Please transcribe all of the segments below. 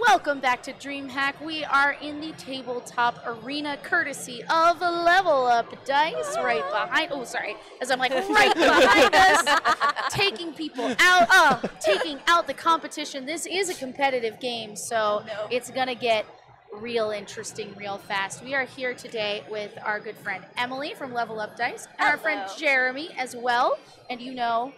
welcome back to DreamHack. We are in the tabletop arena courtesy of Level Up Dice right behind. Oh, sorry, as I'm like right behind us, taking people out, uh, taking out the competition. This is a competitive game, so No. it's gonna get real interesting real fast. We are here today with our good friend Emily from Level Up Dice and our friend Jeremy as well, and you know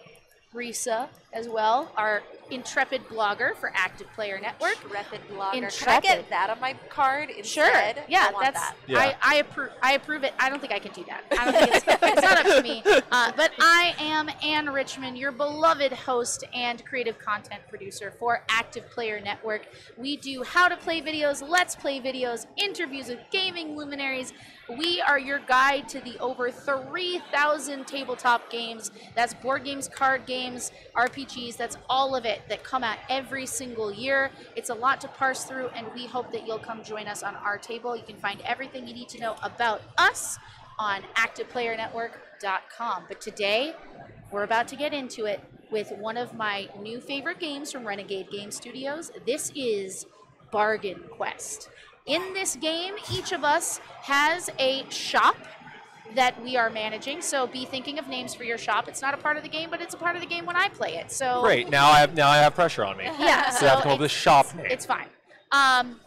Risa as well, our intrepid blogger for Active Player Network. Intrepid blogger. Can I Intrepid. get that on my card instead? Sure. instead? Yeah, I want that's that. Yeah. I, I approve. I approve it. I don't think I can do that. I don't think it's, it's not up to me. Uh, but I am Anne Richmond, your beloved host and creative content producer for Active Player Network. We do how to play videos, let's play videos, interviews with gaming luminaries. We are your guide to the over 3,000 tabletop games. That's board games, card games, RPGs. That's all of it that come out every single year. It's a lot to parse through, and we hope that you'll come join us on our table. You can find everything you need to know about us on ActivePlayerNetwork.com. But today, we're about to get into it with one of my new favorite games from Renegade Game Studios. This is Bargain Quest. In this game, each of us has a shop that we are managing. So be thinking of names for your shop. It's not a part of the game, but it's a part of the game when I play it. So Great. Now I have now I have pressure on me. yeah, So I have to come up with a shop name. it's fine. Um,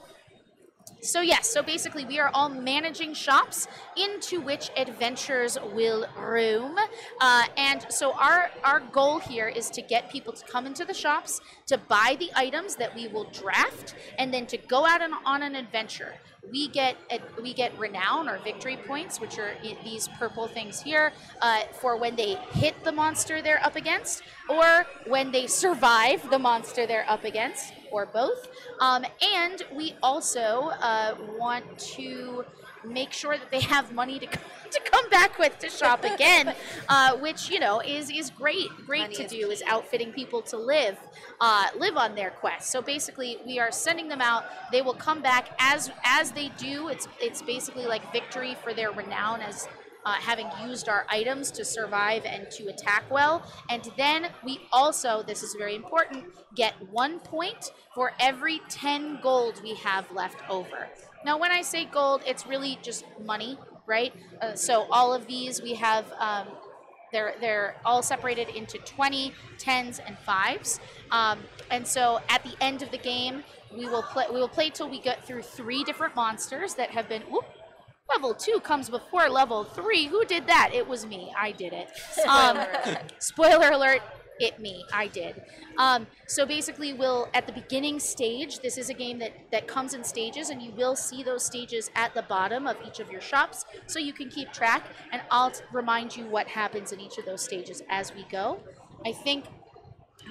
so yes, so basically we are all managing shops into which adventures will roam, uh, and so our our goal here is to get people to come into the shops to buy the items that we will draft, and then to go out on, on an adventure. We get a, we get renown or victory points, which are these purple things here, uh, for when they hit the monster they're up against, or when they survive the monster they're up against, or both. Um, and we also uh, want to make sure that they have money to come, to come back with to shop again, uh, which you know is is great. Great Money to is do is outfitting people to live uh, live on their quest. So basically, we are sending them out. They will come back as as they do. It's it's basically like victory for their renown as uh, having used our items to survive and to attack well. And then we also, this is very important, get one point for every 10 gold we have left over. Now, when I say gold, it's really just money, right? Uh, so all of these we have. Um, they're, they're all separated into 20, 10s, and 5s. Um, and so at the end of the game, we will play we will play till we get through three different monsters that have been whoop, Level two comes before level three. Who did that? It was me. I did it. Um, spoiler alert. It me. I did. Um, so basically, we'll at the beginning stage. This is a game that that comes in stages, and you will see those stages at the bottom of each of your shops, so you can keep track. And I'll remind you what happens in each of those stages as we go. I think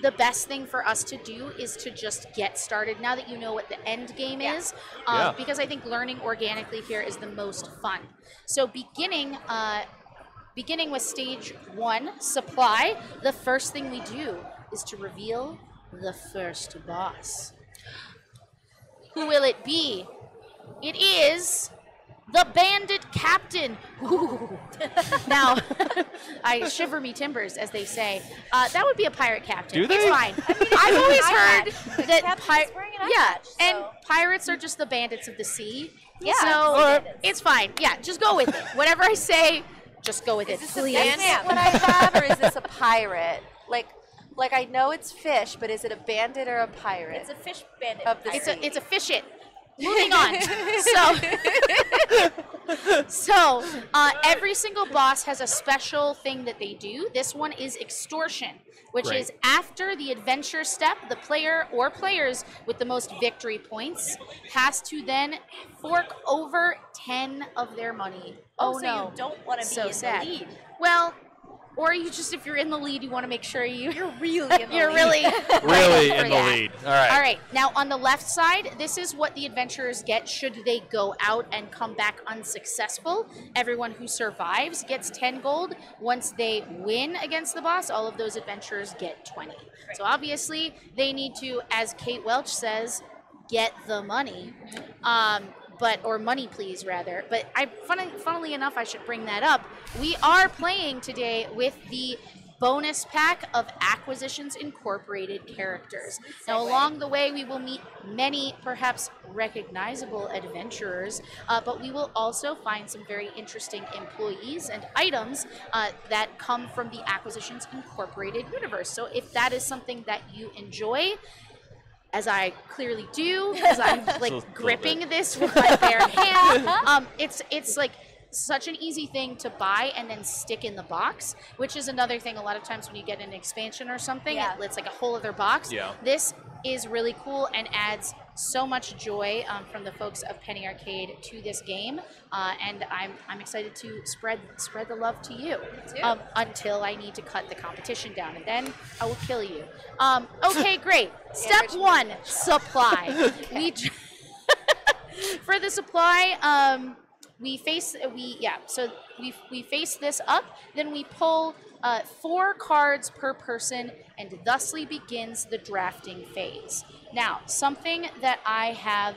the best thing for us to do is to just get started now that you know what the end game Yeah. is um, Yeah. because i think learning organically here is the most fun so beginning uh, beginning with stage one supply the first thing we do is to reveal the first boss. Who will it be? It is the bandit captain. Ooh. now i shiver me timbers as they say. Uh, that would be a pirate captain. Do they? it's fine. I've always heard that captain's pi- wearing an yeah patch, and pirates are just the bandits of the sea. Yeah, so Alright. it's fine. Yeah just go with it. Whatever i say just go with Is it this a please bandit what I have, or is this a pirate? Like, like I know it's fish, but is it a bandit or a pirate? It's a fish bandit. Of the it's a it's a fish it moving on so so uh, every single boss has a special thing that they do this one is extortion which Great. is after the adventure step the player or players with the most victory points has to then fork over 10 of their money Oh, oh, so no you don't want to be So in sad. the lead. well or you just if you're in the lead you want to make sure you You're really in the you're lead. really really for in the that. lead. All right. All right, now on the left side, this is what the adventurers get should they go out and come back unsuccessful. Everyone who survives gets 10 gold. Once they win against the boss, all of those adventurers get 20. So obviously, they need to, as Kate Welch says, get the money. Um, but or money please rather but i funny, funnily enough i should bring that up we are playing today with the bonus pack of Acquisitions Incorporated characters. Now, along the way, we will meet many, perhaps recognizable adventurers, uh, but we will also find some very interesting employees and items uh, that come from the Acquisitions Incorporated universe. So, if that is something that you enjoy, as I clearly do, because I'm like gripping this with my bare hand. Um, it's it's like such an easy thing to buy and then stick in the box, which is another thing. A lot of times when you get an expansion or something, Yeah. it, it's like a whole other box. Yeah. This is really cool and adds so much joy um, from the folks of Penny Arcade to this game, uh, and I'm I'm excited to spread spread the love to you um, until I need to cut the competition down, and then I will kill you. Um, okay, great. Step Enrichment. one: supply. We for the supply. Um, we face we yeah. So we we face this up. Then we pull uh, four cards per person, and thusly begins the drafting phase. Now, something that I have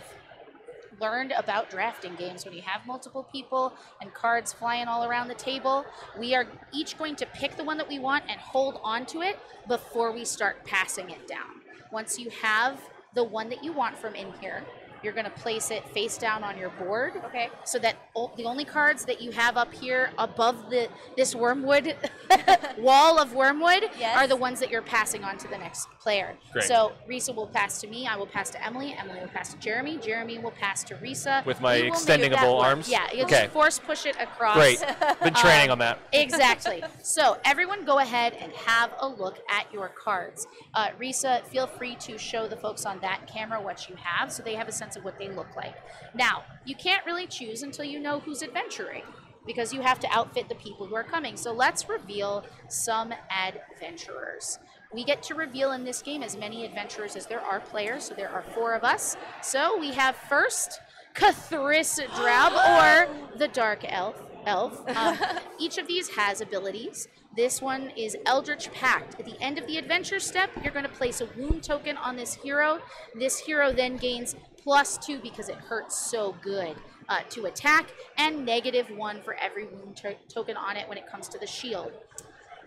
learned about drafting games when you have multiple people and cards flying all around the table we are each going to pick the one that we want and hold on to it before we start passing it down once you have the one that you want from in here you're going to place it face down on your board Okay. so that o- the only cards that you have up here above the this wormwood wall of wormwood Yes. are the ones that you're passing on to the next player. Great. So Risa will pass to me, I will pass to Emily, Emily will pass to Jeremy, Jeremy will pass to Risa. With my We will make work. arms? Yeah, you'll Okay. just force push it across. Great. Been training Um, on that. Exactly. So everyone go ahead and have a look at your cards. Uh, Risa, feel free to show the folks on that camera what you have so they have a sense of what they look like. Now, you can't really choose until you know who's adventuring because you have to outfit the people who are coming. So let's reveal some adventurers. We get to reveal in this game as many adventurers as there are players, so there are four of us. So we have first K'thriss Drow'b, or the Dark Elf. Elf. Um, each of these has abilities. This one is Eldritch Pact. At the end of the adventure step, you're going to place a wound token on this hero. This hero then gains plus two because it hurts so good uh, to attack, and negative one for every wound to- token on it when it comes to the shield.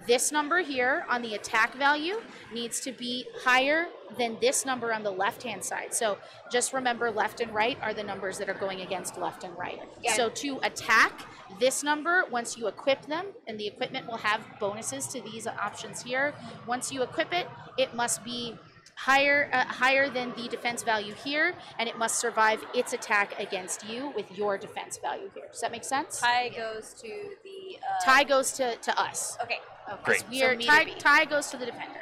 This number here on the attack value needs to be higher than this number on the left hand side. So just remember left and right are the numbers that are going against left and right. Yeah. So to attack this number, once you equip them, and the equipment will have bonuses to these options here. Once you equip it, it must be higher uh, higher than the defense value here, and it must survive its attack against you with your defense value here. Does that make sense? Tie goes to the. Uh, Tie goes to, to us. Okay. Okay. Great. We So are me tie, tie goes to the defender.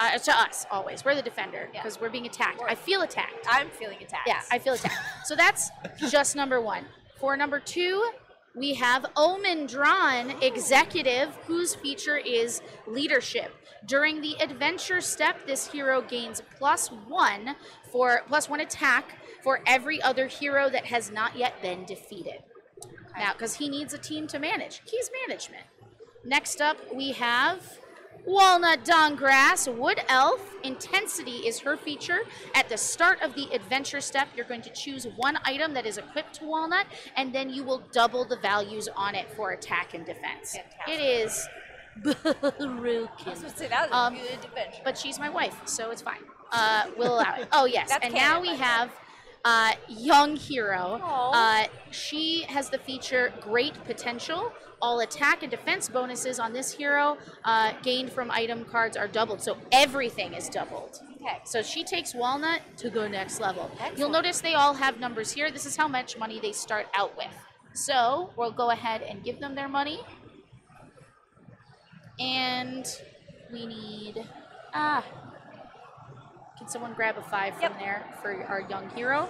Uh, to us always. We're the defender Yeah. because we're being attacked. I feel attacked. I'm feeling attacked. Yeah, I feel attacked. so that's just number one. For number two, we have Omin Dran Executive, whose feature is leadership. During the adventure step, this hero gains plus one for plus one attack for every other hero that has not yet been defeated. Now, because he needs a team to manage. He's management. Next up, we have Walnut Dankgrass, Wood Elf. Intensity is her feature. At the start of the adventure step, you're going to choose one item that is equipped to Walnut, and then you will double the values on it for attack and defense. Fantastic. It is I was broken. supposed to say that was Um, a good adventure. But she's my wife, so it's fine. Uh, we'll allow it. Oh, yes. That's and now we by the way. have uh, Young Hero. Uh, she has the feature Great Potential. All attack and defense bonuses on this hero uh, gained from item cards are doubled. So everything is doubled. okay. So she takes Walnut to go next level. You'll notice they all have numbers here. This is how much money they start out with. So we'll go ahead and give them their money. And we need ah. Can someone grab a five from Yep. there for our young hero?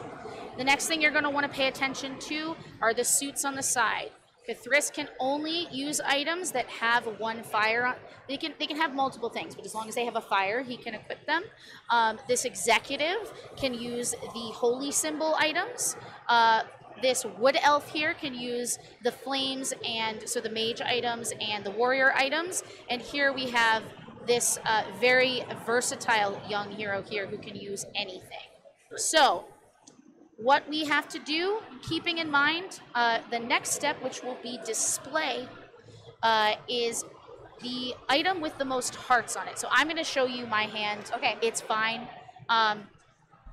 The next thing you're going to want to pay attention to are the suits on the side. K'thriss can only use items that have one fire on. They can they can have multiple things, but as long as they have a fire, he can equip them. Um, this executive can use the holy symbol items. Uh, this wood elf here can use the flames and so the mage items and the warrior items. And here we have this uh, very versatile young hero here who can use anything. So what we have to do, keeping in mind uh, the next step, which will be display, uh, is the item with the most hearts on it. So I'm going to show you my hand. Okay. It's fine. Um,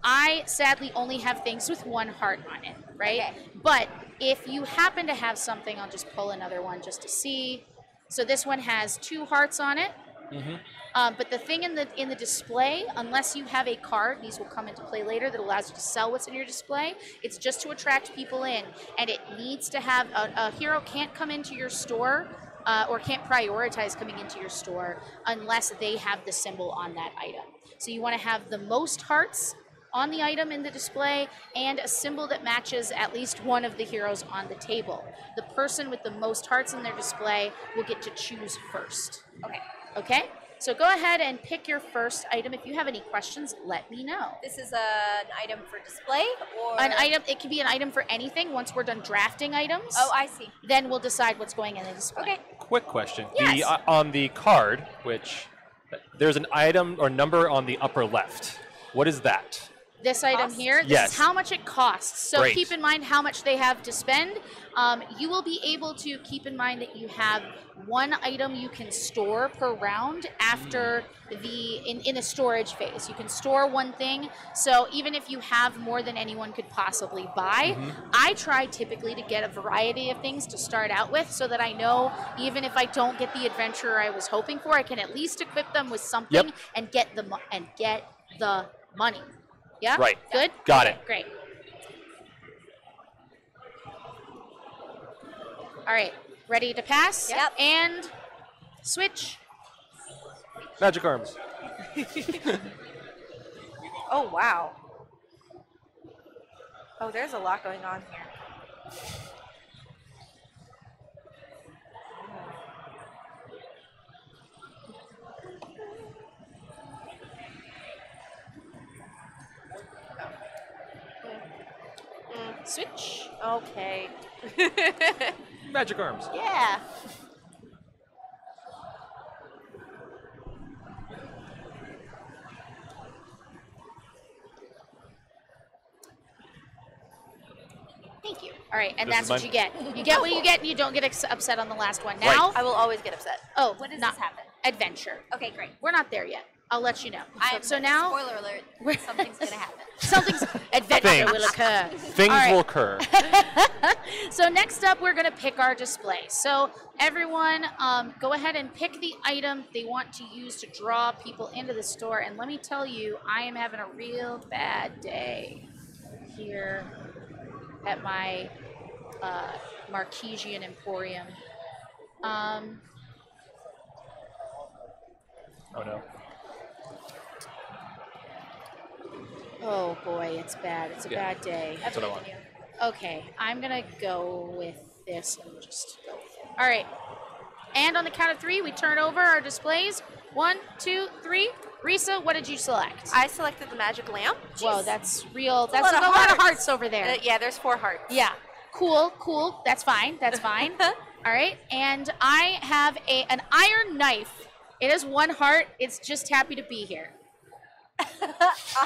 I sadly only have things with one heart on it, right? Okay. But if you happen to have something, I'll just pull another one just to see. So this one has two hearts on it. Um, but the thing in the in the display, unless you have a card, these will come into play later that allows you to sell what's in your display. It's just to attract people in, and it needs to have a, a hero can't come into your store uh, or can't prioritize coming into your store unless they have the symbol on that item. So you want to have the most hearts on the item in the display and a symbol that matches at least one of the heroes on the table. The person with the most hearts in their display will get to choose first. Okay. Okay? So go ahead and pick your first item. If you have any questions, let me know. This is an item for display or An item, it can be an item for anything. Once we're done drafting items, Oh, I see. then we'll decide what's going in the display. Okay. Quick question. Yes. The, uh, on the card, which there's an item or number on the upper left. What is that? This item here, this Yes. is how much it costs. So Great. keep in mind how much they have to spend. Um, you will be able to keep in mind that you have one item you can store per round after the in, in the storage phase. You can store one thing. So even if you have more than anyone could possibly buy, I try typically to get a variety of things to start out with so that I know even if I don't get the adventurer I was hoping for, I can at least equip them with something and get the and get the money. Yeah? Right. Good? Got Okay, it. Great. All right. Ready to pass? Yep. And switch. Magic arms. Oh wow. Oh, there's a lot going on here. Switch. Okay. Magic arms. Yeah. Thank you. All right, and This that's is what you get. You get what you get, and you don't get ex- upset on the last one. Now, I will always get upset. oh, When does not this happen? Adventure. Okay, great. We're not there yet. I'll let you know. So, I'm so now, spoiler alert. Something's gonna happen. something's adventure Things. will occur. Things All right. will occur. So next up, we're going to pick our display. So everyone, um, go ahead and pick the item they want to use to draw people into the store. And let me tell you, I am having a real bad day here at my uh, Marquesian Emporium. Um, Oh no. Oh boy, it's bad. It's a Yeah. bad day. That's what I want. Okay, I'm gonna go with this and just go with it. All right. And on the count of three, we turn over our displays. One, two, three. Risa, what did you select? I selected the magic lamp. Whoa, that's real. a That's lot a of lot of hearts. hearts over there. Uh, yeah, there's four hearts. Yeah. Cool, cool. That's fine. That's fine. All right. And I have a an iron knife. It has one heart. It's just happy to be here.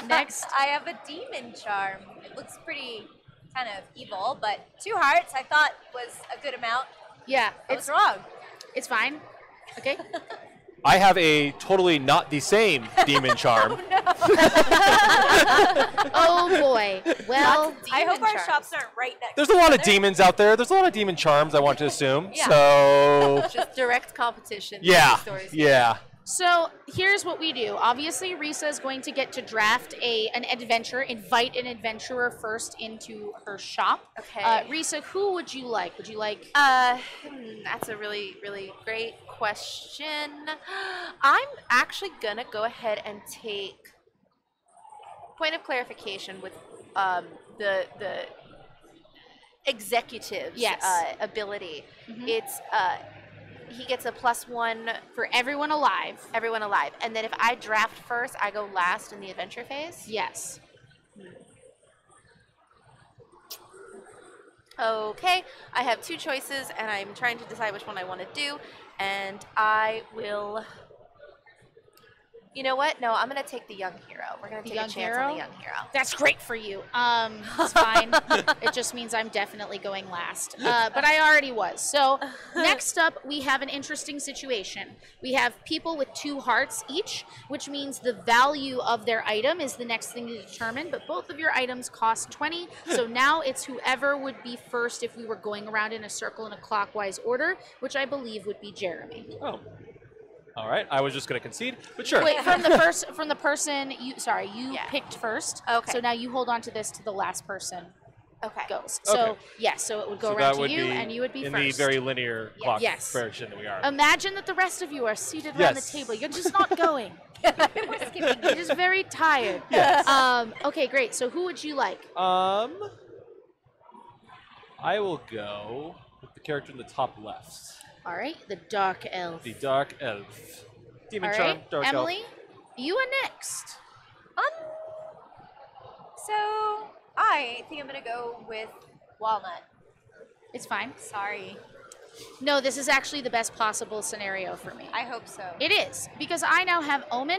Next. I have a demon charm. It looks pretty kind of evil, but two hearts I thought was a good amount. Yeah, I it's was wrong. it's fine. Okay. I have a totally not the same demon charm. oh no. oh boy. Well, I hope Demon our shops aren't right next. There's a lot of demons out there. There's a lot of demon charms, I want to assume. Yeah. So, Just direct competition. yeah. Stories. Yeah. So here's what we do. Obviously, Risa is going to get to draft a an adventure, invite an adventurer first into her shop. Okay. Uh, Risa, who would you like? Would you like? Uh, hmm, that's a really, really great question. I'm actually gonna go ahead and take point of clarification with um, the the executive's Yes. uh, ability. Mhm. It's uh, he gets a plus one For everyone alive. everyone alive, and then if I draft first, I go last in the adventure phase. Yes. Okay, I have two choices, and I'm trying to decide which one I want to do, and I will You know what? No, I'm gonna take the young hero. We're gonna take young a chance hero? on the young hero. That's great for you. Um, it's fine. it just means I'm definitely going last. Uh, but I already was. So next up, we have an interesting situation. We have people with two hearts each, which means the value of their item is the next thing to determine. But both of your items cost 20. So now it's whoever would be first if we were going around in a circle in a clockwise order, which I believe would be Jeremy. Oh. All right. I was just going to concede, but sure. Wait, from the first, from the person you, sorry, you Yeah. picked first. Okay. So now you hold on to this to the last person Okay. goes. So Okay. yes, so it would go so around to you, and you would be in first. the very linear clock Yes. version that we are. Imagine that the rest of you are seated around the Yes. table. You're just not going. We're skipping. You're just very tired. Yes. Um. Okay, great. So who would you like? Um, I will go with the character in the top left, All right, the dark elf. the dark elf, demon All charm, right, dark Emily, elf. you are next. Um, so I think I'm gonna go with walnut. It's fine. Sorry. No, this is actually the best possible scenario for me. I hope so. It is because I now have Omin,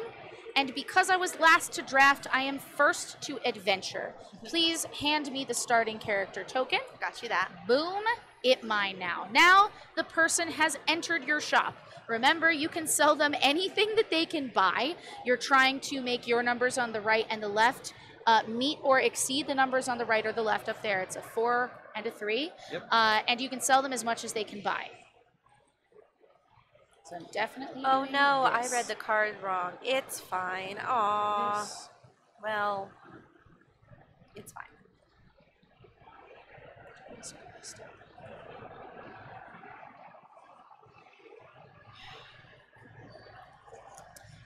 and because I was last to draft, I am first to adventure. Please hand me the starting character token. Got you that. Boom, it mine now. Now the person has entered your shop. Remember, you can sell them anything that they can buy. You're trying to make your numbers on the right and the left uh, meet or exceed the numbers on the right or the left up there. It's a four and a three. Yep. Uh, and you can sell them as much as they can buy. So I'm definitely. Oh doing no, I read the card wrong. It's fine. Aw. This. Well, it's fine. This next up.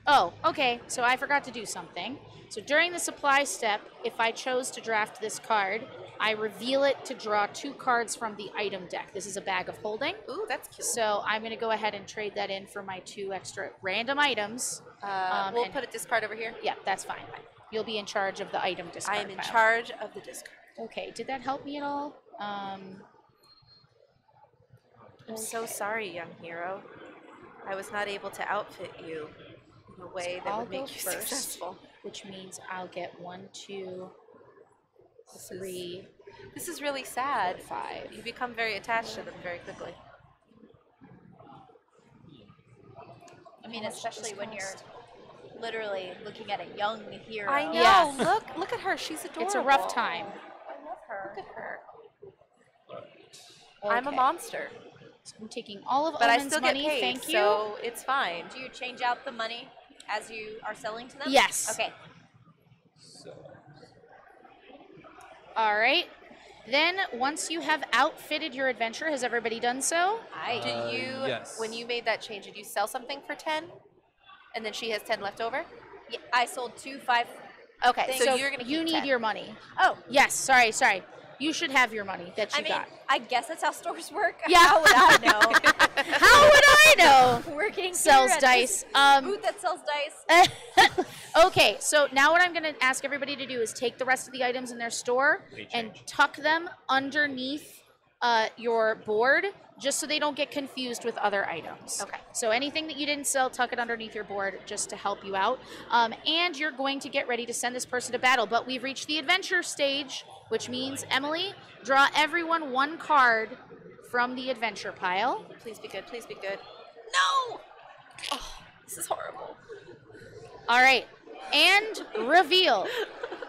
Oh, okay. So I forgot to do something. So during the supply step, if I chose to draft this card, I reveal it to draw two cards from the item deck. This is a bag of holding. Ooh, that's cute. So I'm going to go ahead and trade that in for my two extra random items. uh, um, we'll put a discard over here. Yeah, that's fine. You'll be in charge of the item discard I am in pile. charge of the discard. Okay, did that help me at all? Um, I'm so sorry, young hero. I was not able to outfit you a way that I'll would make you first. successful. which means I'll get one, two, This is, this is really sad. five. You become very attached to them very quickly. I mean, How much does especially when you're literally looking at a young hero. I know. Yeah. Look, look at her. She's adorable. It's a rough time. I love her. Look at her. I'm a monster, so I'm taking all of but I Omin's still get money. paid, Thank you. so it's fine. Do you change out the money as you are selling to them? Yes. Okay. So, All right. Then, once you have outfitted your adventure, has everybody done so? I. Did Uh, you, yes. when you made that change, did you sell something for 10? And then she has 10 left over? yeah, I sold two five. Okay, Thank so, so you're going to you need 10. your money. Oh, Yes. Sorry. Sorry. You should have your money that you I mean, got. I guess that's how stores work. Yeah. How would I know? How would I know? Working Sells dice. this Um, booth that sells dice. okay, so now what I'm going to ask everybody to do is take the rest of the items in their store and tuck them underneath uh, your board just so they don't get confused with other items. Okay. So anything that you didn't sell, tuck it underneath your board just to help you out. Um, and you're going to get ready to send this person to battle. But we've reached the adventure stage, which means, Emily, draw everyone one card from the adventure pile. Please be good. Please be good. No! Oh, this is horrible. All right. And reveal.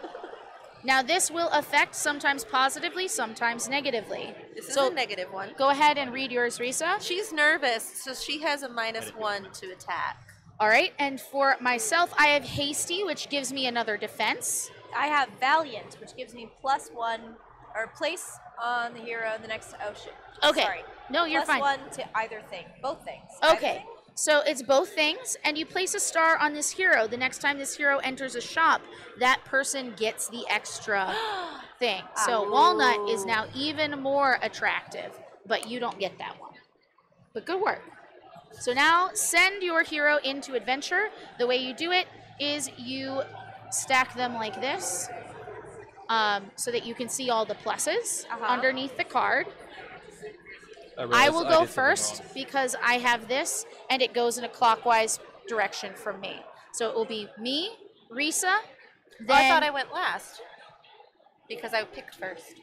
Now, this will affect sometimes positively, sometimes negatively. This is a negative one. go ahead and read yours, Risa. She's nervous, so she has a minus one to attack. All right. And for myself, I have hasty, which gives me another defense. I have Valiant, which gives me plus one or place on the hero in the next oh, ocean. Okay. Sorry. No, you're Plus fine. one to either thing. Both things. Okay. thing? So it's both things, and you place a star on this hero. The next time this hero enters a shop, that person gets the extra thing. So Walnut is now even more attractive, but you don't get that one. But good work. So now send your hero into adventure. The way you do it is you stack them like this um, so that you can see all the pluses Uh-huh. underneath the card. I realized will did go something first because I have this and it goes in a clockwise direction from me. So it will be me, Risa. Then Oh, I thought I went last because I picked first.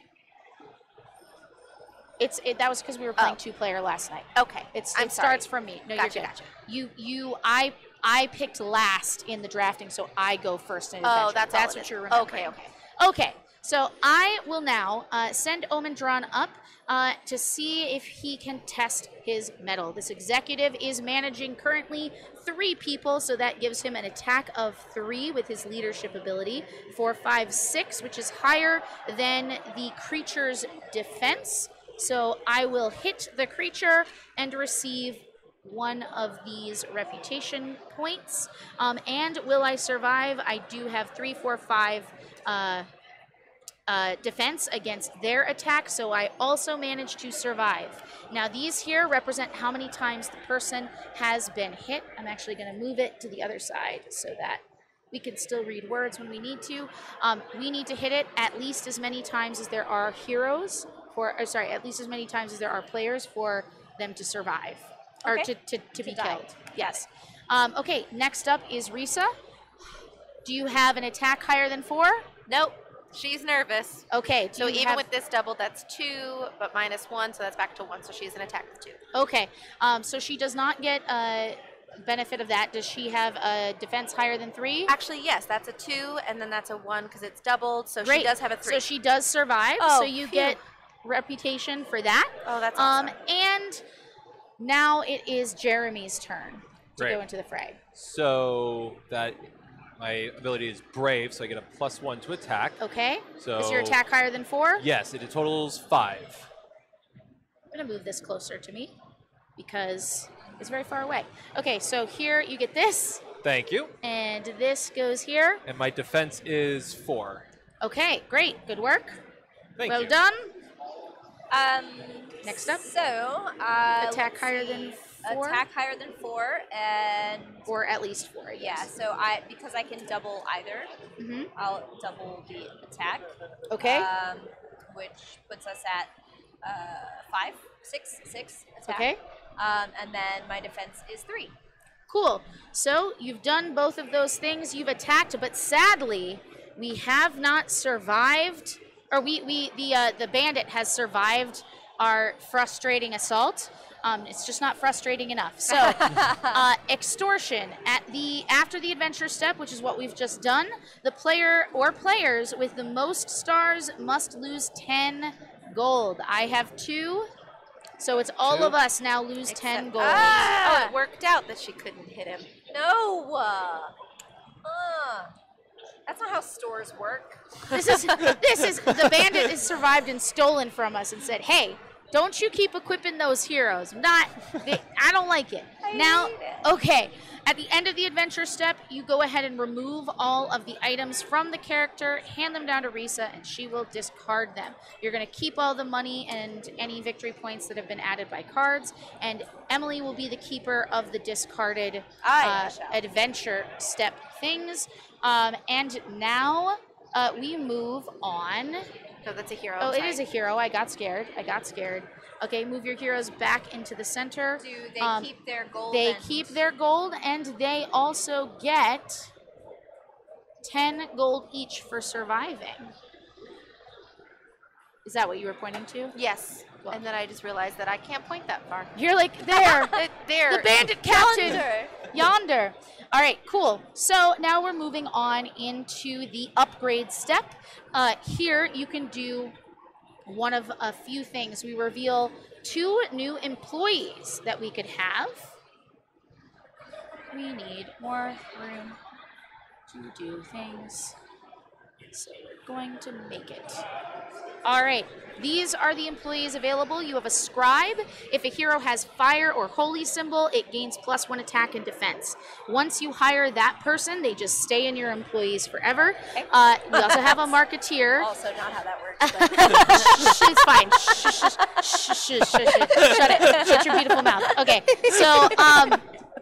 it's it, that was because we were playing Oh. two player last night. Okay, It's I'm it sorry. starts from me. No, Gotcha, you're good. gotcha. You you I I picked last in the drafting, so I go first in Oh, adventure. that's all that's it what is. you're remembering. Okay, okay. Okay, so I will now uh, send Omin Dran up uh, to see if he can test his metal. This executive is managing currently three people, so that gives him an attack of three with his leadership ability. Four, five, six, which is higher than the creature's defense. So I will hit the creature and receive one of these reputation points. Um, and will I survive? I do have three, four, five uh, uh, defense against their attack, so I also managed to survive. Now, these here represent how many times the person has been hit. I'm actually going to move it to the other side so that we can still read words when we need to. Um, we need to hit it at least as many times as there are heroes for, or sorry, at least as many times as there are players for them to survive or Okay. to, to, to, be die. killed. Yes. Um, okay, next up is Risa. Do you have an attack higher than four? Nope. She's nervous. Okay. do So you even have- with this double, that's two, but minus one, so that's back to one. So she's an attack with two. Okay. Um, so she does not get a benefit of that. Does she have a defense higher than three? Actually, yes, that's a two, and then that's a one because it's doubled. So Great. she does have a three. So she does survive. Oh, so you phew. get reputation for that. oh, that's Um, and now it is Jeremy's turn to Right. go into the fray. So that my ability is brave, so I get a plus one to attack. Okay. So is your attack higher than four? Yes, it totals five. I'm gonna move this closer to me because it's very far away. Okay. So here you get this, Thank you. and this goes here. And my defense is four. Okay. Great. Good work. Thank well you. done. Um, Next up. So, uh, Attack higher see. than four? Attack higher than four, and Or at least four. yeah. So I because I can double either, Mm-hmm. I'll double the attack. Okay. Um, which puts us at uh, five, six, six attack. okay. Um, and then my defense is three. Cool. So you've done both of those things. You've attacked, but sadly, we have not survived. Or we, we the uh, the bandit has survived our frustrating assault. Um, it's just not frustrating enough. So, uh, extortion at the after the adventure step, which is what we've just done. The player or players with the most stars must lose ten gold. I have two, so it's all Two? of us now lose ten Except- gold. Oh, it worked out that she couldn't hit him. No. Uh, uh, that's not how stores work. This is this is the bandit has survived and stolen from us and said, "Hey, don't you keep equipping those heroes? I'm not. They, I don't like it." I now, it. okay. At the end of the adventure step, you go ahead and remove all of the items from the character, hand them down to Risa, and she will discard them. You're going to keep all the money and any victory points that have been added by cards, and Emily will be the keeper of the discarded I uh, adventure step things. Um, and now uh, we move on. No, that's a hero. Oh, it is a hero. I got scared. I got scared. Okay, move your heroes back into the center. Do they Um, keep their gold? They and- keep their gold and they also get 10 gold each for surviving. Is that what you were pointing to? Yes. Well- and then I just realized that I can't point that far. You're like, there! There. the bandit captain! Yonder. All right, cool. So now we're moving on into the upgrade step. Uh, here you can do one of a few things. We reveal two new employees that we could have. We need more room to do things. So we're going to make it. All right, these are the employees available. You have a scribe. If a hero has fire or holy symbol, it gains plus one attack and defense. Once you hire that person, they just stay in your employees forever. Uh, we also have a marketeer. Also, not how that works. Shh, it's fine. Shh, shh, shh, shh, shh, shh, shh. Shut it. Shut your beautiful mouth. Okay. So, um,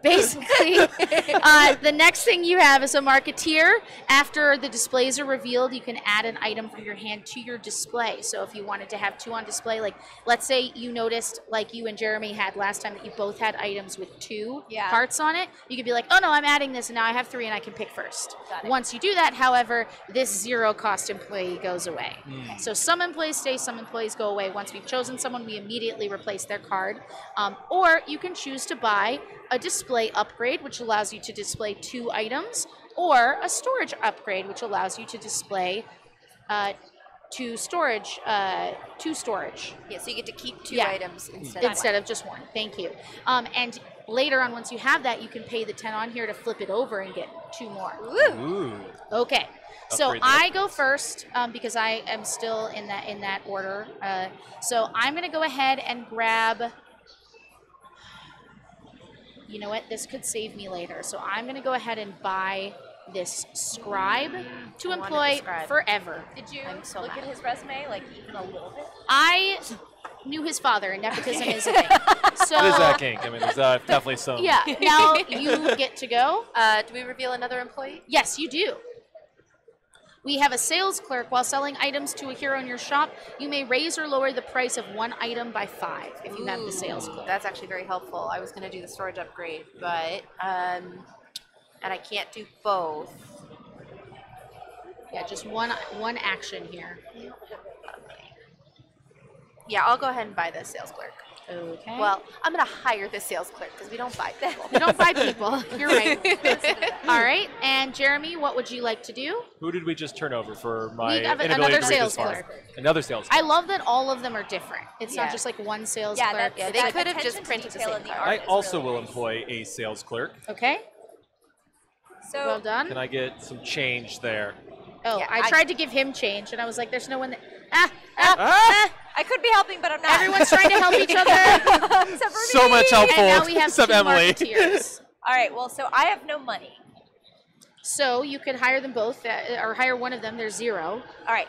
basically, uh, the next thing you have is a marketeer. After the displays are revealed, you can add an item from your hand to your display. So if you wanted to have two on display, like let's say you noticed, like you and Jeremy had last time, that you both had items with two Yeah. hearts on it, you could be like, oh no, I'm adding this, and now I have three, and I can pick first. Once you do that, however, this zero cost employee goes away. Hmm. So some employees stay, some employees go away. Once we've chosen someone, we immediately replace their card. Um, or you can choose to buy a display upgrade, which allows you to display two items, or a storage upgrade, which allows you to display uh, two storage, uh, two storage Yeah, so you get to keep two Yeah. items instead. of instead of just one. Thank you. Um, and later on, once you have that, you can pay the 10 on here to flip it over and get two more. Ooh. Okay. So Upgrade I go first um, because I am still in that in that order. Uh, so I'm gonna go ahead and grab. You know what? This could save me later. So I'm gonna go ahead and buy this scribe to I employ scribe. forever. Did you so look mad. at his resume, like even a little bit? I knew his father, and nepotism is a thing. So What is that kink? I mean, there's uh, definitely some. yeah. Now you get to go. Uh, do we reveal another employee? Yes, you do. We have a sales clerk. While selling items to a hero in your shop, you may raise or lower the price of one item by five if you have the sales clerk. That's actually very helpful. I was going to do the storage upgrade, but um, and I can't do both. Yeah, just one one action here. Yeah, I'll go ahead and buy the sales clerk. Okay. Well, I'm going to hire the sales clerk because we don't buy people. we don't buy people. You're right. All right. And Jeremy, what would you like to do? Who did we just turn over for my We have inability another to read this sales far? clerk. Another sales Clerk. I love that all of them are different. It's Yeah. not just like one sales Yeah, clerk. Yeah, they like- could have just printed the same the card. I also really will nice. employ a sales clerk. okay. So Well done. Can I get some change there? Oh, Yeah, I I- tried to give him change, and I was like, "There's no one." That, ah, ah, Ah! I could be helping, but I'm not. Everyone's trying to help each other. So me. much helpful. and now we have except two Emily. marketeers. All right. Well, so I have no money. So you could hire them both, uh, or hire one of them. There's zero, All right.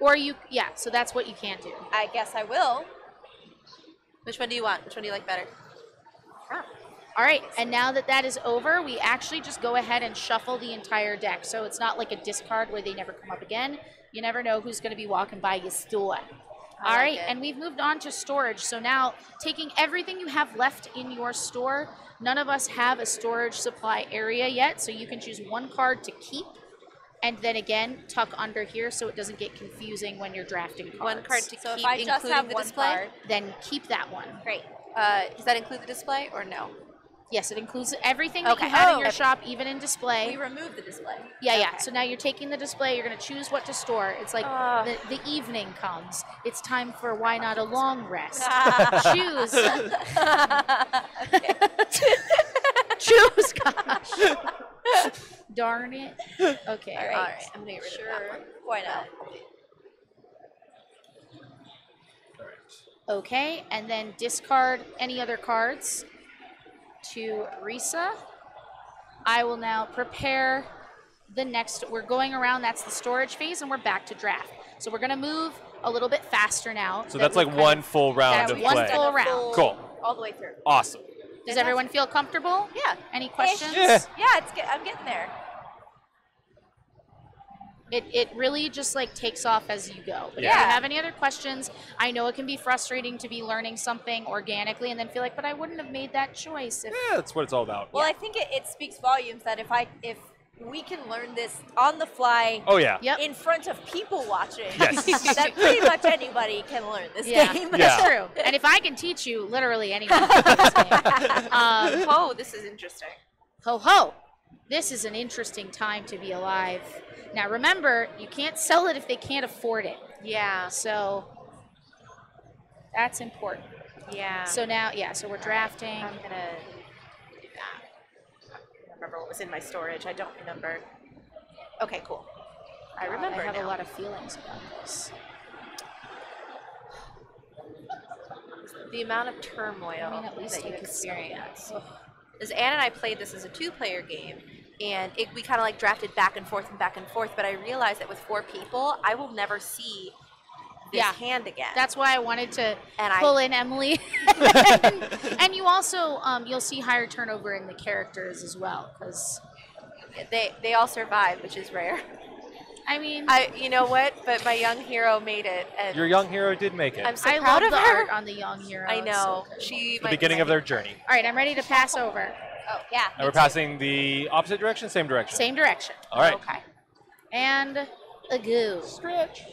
or you, yeah. So that's what you can't do. I guess I will. Which one do you want? Which one do you like better? All right, and now that that is over, we actually just go ahead and shuffle the entire deck. So it's not like a discard where they never come up again. You never know who's going to be walking by your store. I All like right, it. and we've moved on to storage. So now, taking everything you have left in your store, none of us have a storage supply area yet. So you can choose one card to keep, and then again tuck under here so it doesn't get confusing when you're drafting cards. One card to So keep, if I just including have the one display. card, Then keep that one. great. Uh, does that include the display or no? Yes, it includes everything that Okay. you had in Oh. your shop, even in display. We remove the display. Yeah, yeah. So now you're taking the display. You're going to choose what to store. It's like Ah. the, the evening comes. It's time for why not a long rest. choose. choose. Gosh. Darn it. Okay. All right. All right, I'm gonna get rid of that one. Why not? Okay, and then discard any other cards to Risa. I will now prepare the next. We're going around. That's the storage phase, and we're back to draft. So we're going to move a little bit faster now. So that that's like one of- full round That's of one play. full round. Cool. All the way through. Awesome. Does everyone feel comfortable? Yeah. Any questions? Yeah. Yeah, it's good. I'm getting there. It, it really just like takes off as you go. But if you have any other questions, I know it can be frustrating to be learning something organically and then feel like, but I wouldn't have made that choice if Yeah, that's what it's all about. Well, I think it, it speaks volumes that if I if we can learn this on the fly Oh yeah. Yep. in front of people watching, Yes. that pretty much anybody can learn this Yeah, game. Yeah. that's true. And if I can teach you, literally anyone can play this game. Um, Oh, this is interesting. ho ho! This is an interesting time to be alive. Now remember, you can't sell it if they can't afford it. Yeah, So that's important. yeah. So now, yeah, so we're drafting. I'm gonna do that. I remember what was in my storage. I don't remember. Okay, cool. I remember I have now. a lot of feelings about this. the amount of turmoil I mean, that you experience. As Anne and I played this as a two-player game, and it, we kind of like drafted back and forth and back and forth. But I realized that with four people, I will never see this Yeah. hand again. That's why I wanted to and I pull in Emily. and you also um, you'll see higher turnover in the characters as well because they they all survive, which is rare. I mean I you know what? But my young hero made it, and Your young hero did make it. I'm so I proud love of the her. art on the young hero. I It's so know good. she. the beginning of their journey. All right, I'm ready to pass over. Oh yeah. And we're passing the opposite direction, same direction. Same direction. All right. Okay. And a go. Stretch.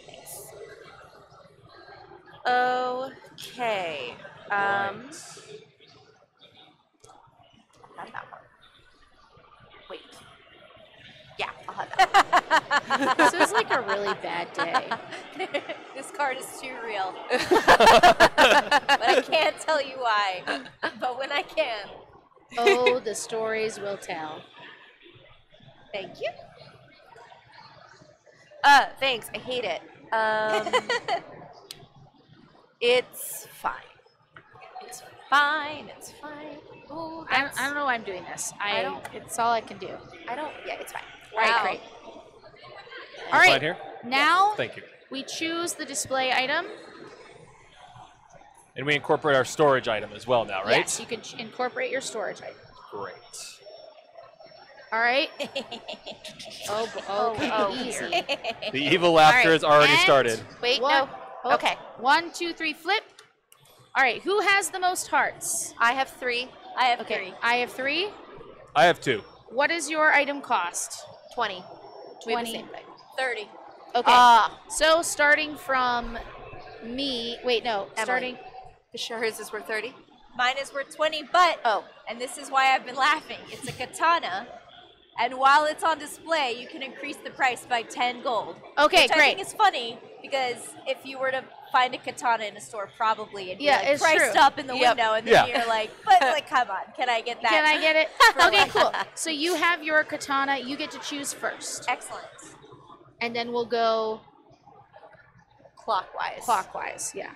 Okay. Um. Right. I'll have that one. Wait. Yeah, I'll have that. This was like a really bad day. this card is too real, but I can't tell you why. But when I can, Oh, the stories will tell. thank you. Uh, thanks. I hate it. Um, it's fine. It's fine. It's fine. Ooh, I, that's- I don't know why I'm doing this. I, I don't- It's all I can do. I don't. Yeah, it's fine. All right, great. All right. here? now Thank you. we choose the display item. And we incorporate our storage item as well now, right? Yes, you can incorporate your storage item. Great. All right. Oh, b- okay, oh, easy. The evil laughter right, has already and- started. Wait, One- no. oh, Okay. One, two, three, flip. All right, who has the most hearts? I have three. I have Okay, three. I have three. I have two. What is your item cost? 20. We have the 20. Thirty. Okay. Ah, so starting from me, wait, no, Emily. starting. For sure hers is worth 30. Mine is worth twenty, but Oh. and this is why I've been laughing. It's a katana, and while it's on display, you can increase the price by ten gold. Okay, which I great. think is funny because if you were to find a katana in a store, probably it'd be Yeah, like it's priced true. up in the Yep. window, and then Yeah. you're like, but like, come on, can I get that? Can I get it? Okay, like- cool. So you have your katana. You get to choose first, Excellent. and then we'll go Clockwise. clockwise. Yeah.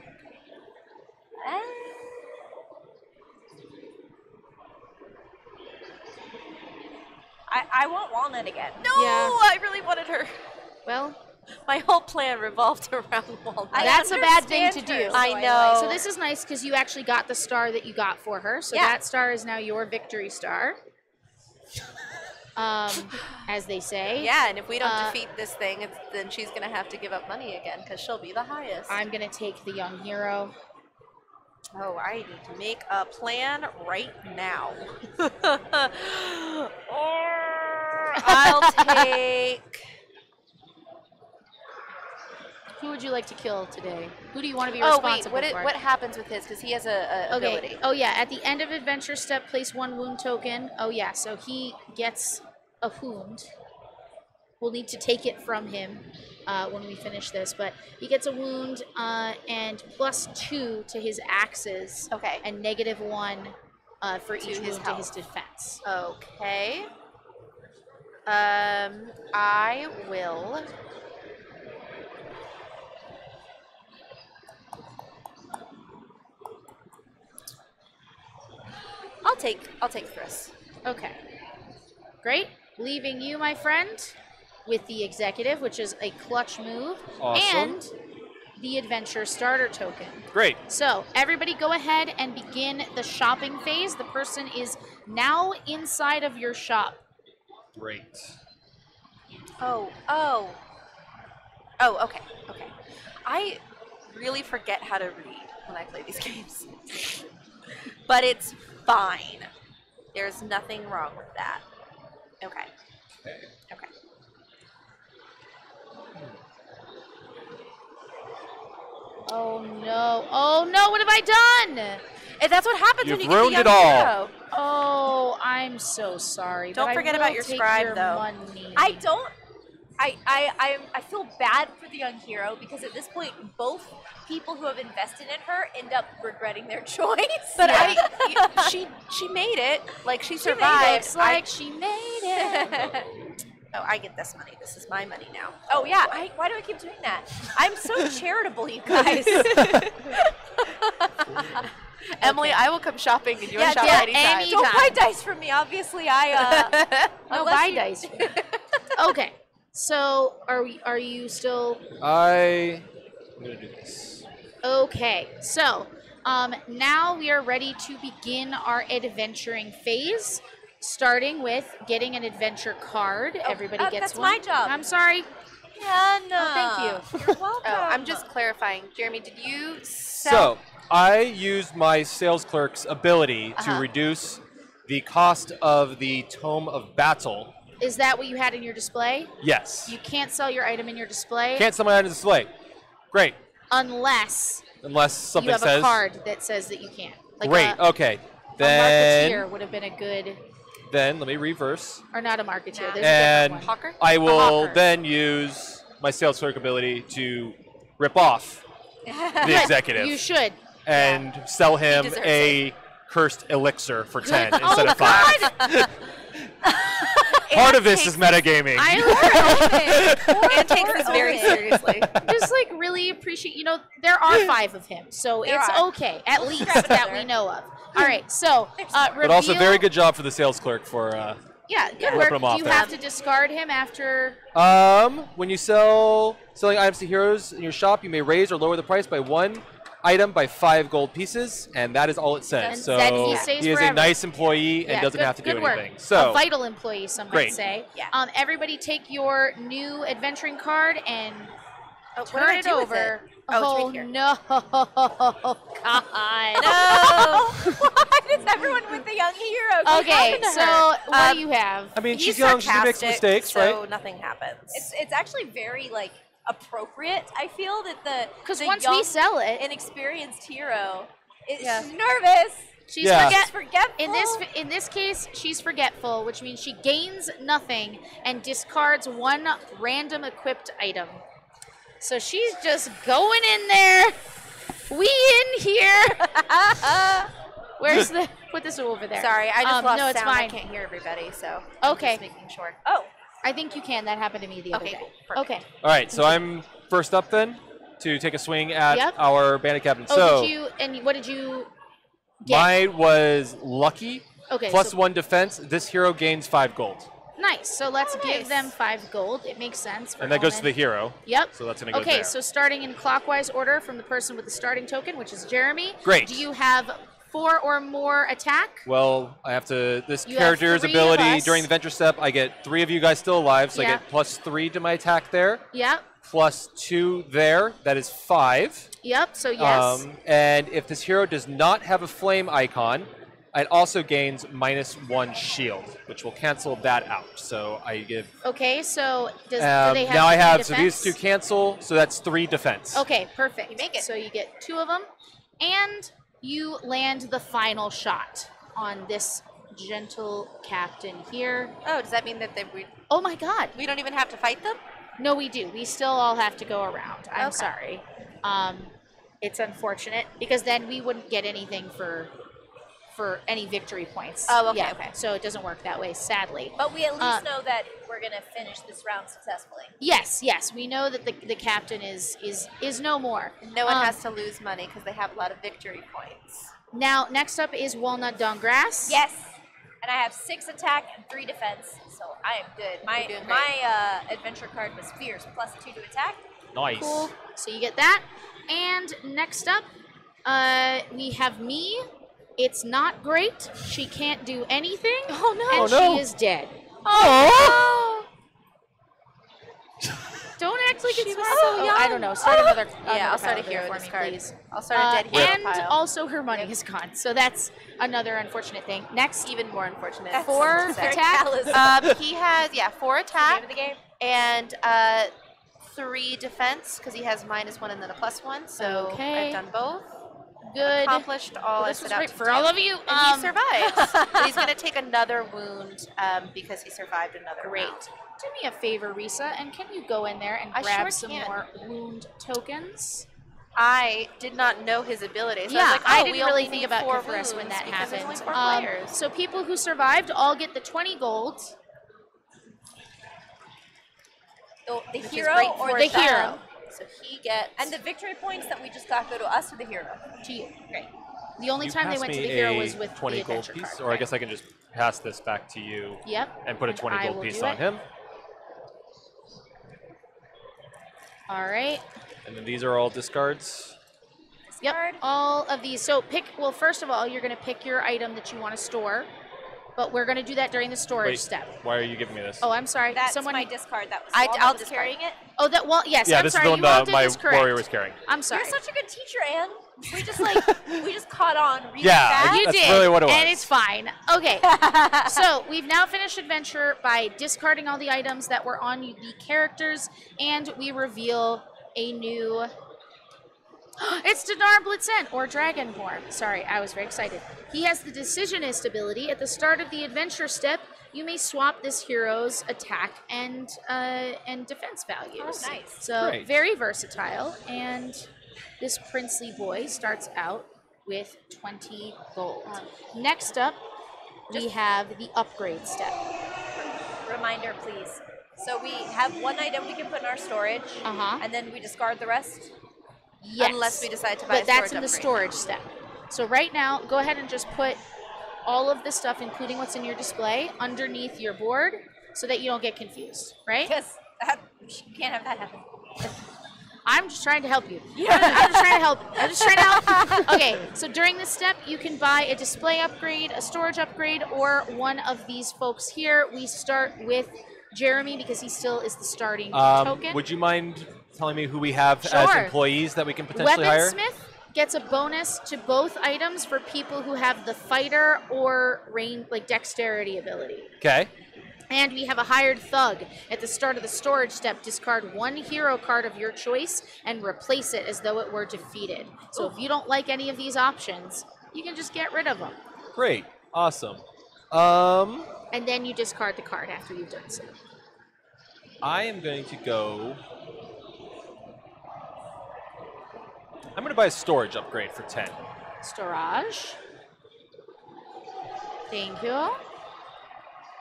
Ah. I, I want walnut again. No, Yeah. I really wanted her. Well, My whole plan revolved around Walnut. I That's a bad thing understand to her, do. so I know. so this is nice because you actually got the star that you got for her. So Yeah. that star is now your victory star. Um, as they say. Yeah, and if we don't Uh, defeat this thing, it's, then she's gonna have to give up money again because she'll be the highest. I'm gonna take the young hero. Oh, I need to make a plan right now. or I'll take. Who would you like to kill today? Who do you want to be Oh wait, responsible what it, what happens with his? Because he has a, a Okay. ability. Oh yeah. At the end of adventure step, place one wound token. Oh yeah. So he gets a wound. We'll need to take it from him uh, when we finish this, but he gets a wound uh, and plus two to his axes, Okay. and negative one uh, for To each his wound to his health. defense. Okay. Um, I will. I'll take I'll take Thriss. Okay. Great. Leaving you, my friend, with the executive, which is a clutch move, Awesome. and the adventure starter token. Great. So, everybody go ahead and begin the shopping phase. The person is now inside of your shop. Great. Oh, oh. Oh, okay, okay. I really forget how to read when I play these games. but it's fine. There's nothing wrong with that. Okay. Okay. Oh no. Oh no, what have I done? And that's what happens You've when you ruined get it the young all. hero. Oh, I'm so sorry. Don't but I forget will about your take scribe, your though. Money. I don't. I, I, I, I feel bad for the young hero because at this point, both people who have invested in her end up regretting their choice. But Yeah. I, y- she she made it. Like she She made it. survived. Looks like she made it. oh, I get this money. This is my money now. oh yeah, I, why do I keep doing that? I'm so charitable, you guys. Emily, I will come shopping and you Yeah, will shop yeah, anytime. any- Don't buy dice from me. Obviously, I. Uh, No, unless buy you- dice. okay. So, are we? Are you still? I I'm gonna do this. Okay, so um, now we are ready to begin our adventuring phase, starting with getting an adventure card. Everybody uh, gets that's one. my job. I'm sorry. Hannah. Oh, thank you. You're welcome. Oh, I'm just clarifying. Jeremy, did you sell? So I used my sales clerk's ability Uh-huh. to reduce the cost of the Tome of Battle. Is that what you had in your display? Yes. You can't sell your item in your display Can't sell my on display. Great. unless Unless something you have says. a card that says that you can. Like Great. A, okay. a marketeer would have been a good, then let me reverse. or not a marketeer. There's And a. Hawker? I will then use my sales clerk ability to rip off the executive You should. and sell him a cursed elixir for 10 Oh, instead of 5. Part of this is metagaming. I Anne takes this very seriously. just like really appreciate. You know, there are five of him, so There it's are. okay at least that we know of. All right, so uh, but also reveal- very good job for the sales clerk for uh, Yeah, good Flipping work. them Do you there. have to discard him after? Um, when you sell selling items to heroes in your shop, you may raise or lower the price by one item by five gold pieces, and that is all it says. And so then he stays is forever. a nice employee and Yeah, doesn't good- have to do work. anything. So a vital employee, some might Great. say. Yeah. Um, everybody take your new adventuring card and Oh, turn do it do with over. it? Oh, it's right here. no, God. No. Why does everyone with the young hero? Okay, so her? what Um, do you have? I mean, she's young, she makes mistakes, so right? nothing happens. It's it's actually very like appropriate. I feel that the Because once young, we sell it, inexperienced hero is Yeah. nervous. she's Yeah. forget. Forgetful. In this in this case, she's forgetful, which means she gains nothing and discards one random equipped item. So she's just going in there. We in here. Where's the? Put this over there. Sorry, I just Um, lost no, it's sound. fine. I can't hear everybody, so Okay. I'm just making sure. oh, I think you can. That happened to me the other Okay, day. cool. Okay. All right, so I'm first up then to take a swing at Yep. our bandit captain. Oh, so did you? And what did you get? mine was lucky, okay. plus so, one defense. This hero gains five gold, Nice. So let's Oh, give them five gold. It makes sense. For and that goes to the hero. Yep. So that's gonna go Okay, there. so starting in clockwise order from the person with the starting token, which is Jeremy. Great. Do you have four or more attack? Well, I have to. This You character's ability during the venture step, I get three of you guys still alive, so Yeah. I get plus three to my attack there, Yep. plus two there. That is five. Yep. So yes. Um, and if this hero does not have a flame icon, it also gains minus one shield, which will cancel that out. So I give. okay. So does do Um, they have now I three have so these two cancel, so that's three defense. Okay, perfect. You make it. So you get two of them, and you land the final shot on this gentle captain here. Oh, does that mean that they, we, Oh my God! we don't even have to fight them? No, we do. We still all have to go around. I'm Okay. sorry. Um, it's unfortunate because then we wouldn't get anything for for any victory points. Oh, okay, Yeah, okay. So it doesn't work that way, sadly. but we at least Uh, know that we're gonna finish this round successfully. Yes, yes, we know that the, the captain is is is no more. No one Um, has to lose money because they have a lot of victory points. Now, next up is Walnut Dankgrass. Yes, and I have six attack and three defense, so I am good. My doing my uh, adventure card was fierce, plus two to attack. Nice. Cool. So you get that. And next up, uh, we have me. It's not great. She can't do anything. Oh no. And Oh, no. she is dead. Oh! Don't act like She it's so Oh, young. I don't know. Start another. Yeah, another I'll start a hero for me, card. please. I'll start Uh, a dead hero and pile. also her money is gone, so that's another unfortunate thing. Next, even more unfortunate. That's Four attack? um, he has yeah four attack of the game. and uh, three defense because he has minus one and then a plus one. So Okay. I've done both. Good. Accomplished all Well, I this was great to for do. all of you. And Um, he survives. he's gonna take another wound um, because he survived another Great. round. Do me a favor, Risa, and can you go in there and I grab sure some can. more wound tokens? I did not know his ability. So yeah, I was like, oh, I didn't really think about four when that happened. Um, so people who survived all get the 20 gold. The, the hero or the them. hero. So he gets And the victory points that we just got go to us or the hero. To you. Great. The only You time they went to the hero was with 20 the gold adventure piece, card. or I guess I can just pass this back to you Yep. and put a 20 I gold piece on it. him. All right. And then these are all discards. Yep. Discard. All of these. So pick. Well, first of all, you're going to pick your item that you want to store, but we're going to do that during the storage Wait, step. Why are you giving me this? Oh, I'm sorry. That's Someone. my discard. That was I, I'll that was discard. carrying it. Oh, that. Well, yes. yeah, I'm this sorry. is the one you that my warrior was carrying. I'm sorry. You're such a good teacher, Anne. We just like we just caught on really Yeah, fast. you That's did, really what it and it's fine. Okay, so we've now finished adventure by discarding all the items that were on the characters, and we reveal a new. it's Donaar Blit'zen or Dragonborn. Sorry, I was very excited. He has the Decisionist ability. At the start of the adventure step, you may swap this hero's attack and uh, and defense values. Oh, nice. So Great. very versatile, and this princely boy starts out with 20 gold. Next up, we have the upgrade step. Reminder, please. So we have one item we can put in our storage, Uh-huh. and then we discard the rest. Yes. Unless we decide to buy But a that's storage in the storage step. So right now, go ahead and just put all of the stuff, including what's in your display, underneath your board so that you don't get confused, right? Because that, you can't have that happen. I'm just trying to help you. I'm, I'm just trying to help. I'm just trying to help. Okay, so during this step, you can buy a display upgrade, a storage upgrade, or one of these folks here. We start with Jeremy because he still is the starting Um, token. would you mind telling me who we have as employees that we can potentially hire? Gets a bonus to both items for people who have the fighter or range, like dexterity ability. Okay. And we have a hired thug. At the start of the storage step, discard one hero card of your choice and replace it as though it were defeated. So if you don't like any of these options, you can just get rid of them. Great. Awesome. Um, And then you discard the card after you've done so. I am going to go. I'm going to buy a storage upgrade for 10. Storage. Thank you.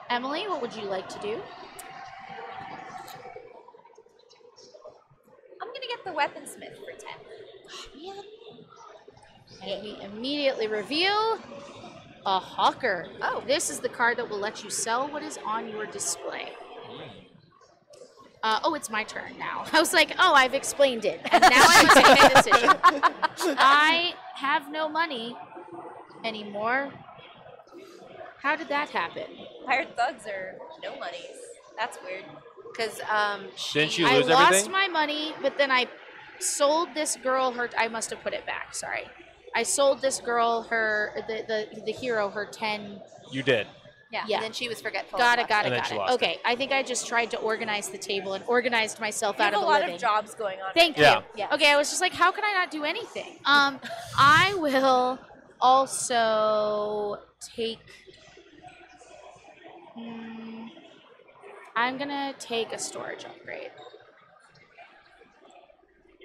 Emily, what would you like to do? I'm gonna get the weaponsmith for ten. And we immediately reveal a hawker. Oh. This is the card that will let you sell what is on your display. Uh, oh, it's my turn now. I was like, oh, I've explained it. And now I must make a decision. I have no money anymore. How did that happen? Hired thugs are no monies. That's weird. Because um, Didn't she- you I lost everything? my money, but then I sold this girl her. I must have put it back. Sorry. I sold this girl her the the, the hero her ten. You did. Yeah. Yeah. And then she was forgetful. Got it. Got it. And then Got it. lost it. Okay. I think I just tried to organize the table and organized myself You out have of a a lot living. of jobs going on. Thank Yeah. you. Yes. Okay, I was just like, how can I not do anything? Um, I will also take. Hmm, I'm gonna take a storage upgrade.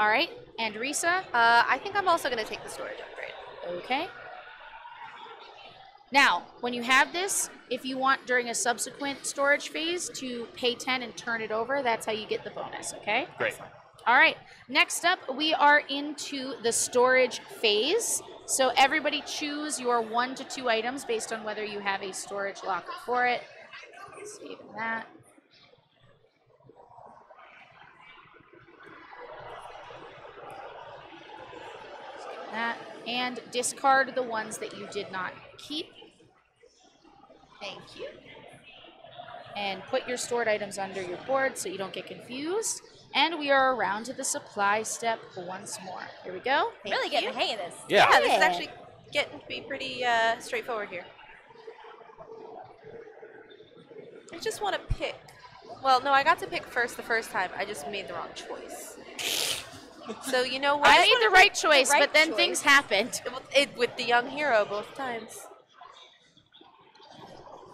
All right, and Risa. Uh, I think I'm also going to take the storage upgrade. Okay. Now, when you have this, if you want during a subsequent storage phase to pay 10 and turn it over, that's how you get the bonus, okay? Great. All right. Next up, we are into the storage phase. So everybody choose your one to two items based on whether you have a storage locker for it. Saving that. That. And discard the ones that you did not keep. Thank you. And put your stored items under your board so you don't get confused. And we are around to the supply step once more. Here we go. I'm really getting the hang of this. Yeah. Yeah, this is actually getting to be pretty uh, straightforward here. I just want to pick. Well, no, I got to pick first the first time. I just made the wrong choice. So you know what? I made the right choice, right but then choice. things happened. It- it- with the young hero both times.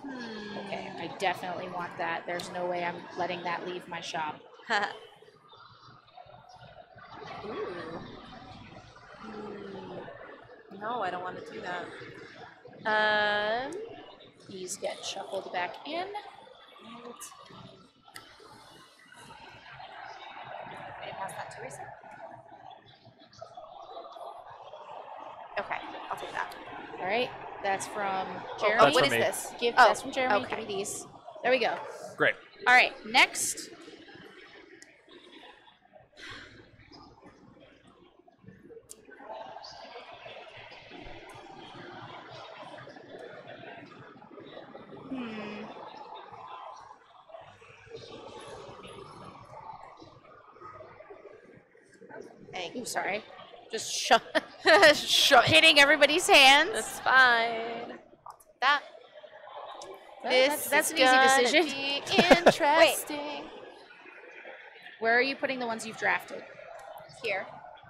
Okay, I definitely want that. There's no way I'm letting that leave my shop. Ooh. Hmm. No, I don't want to do that. Um, These get shuffled back in. Ready to pass that to? Okay, I'll take that. All right, that's from oh, Jeremy. Oh, that's what is me. this? Give oh, that's from Jeremy. Okay. Give me these. There we go. Great. All right, next. Hmm. Hey, I'm Sorry. Just shut. hitting everybody's hands. That's fine. That. This that's, that's is an easy decision. Be interesting. Where are you putting the ones you've drafted? Here.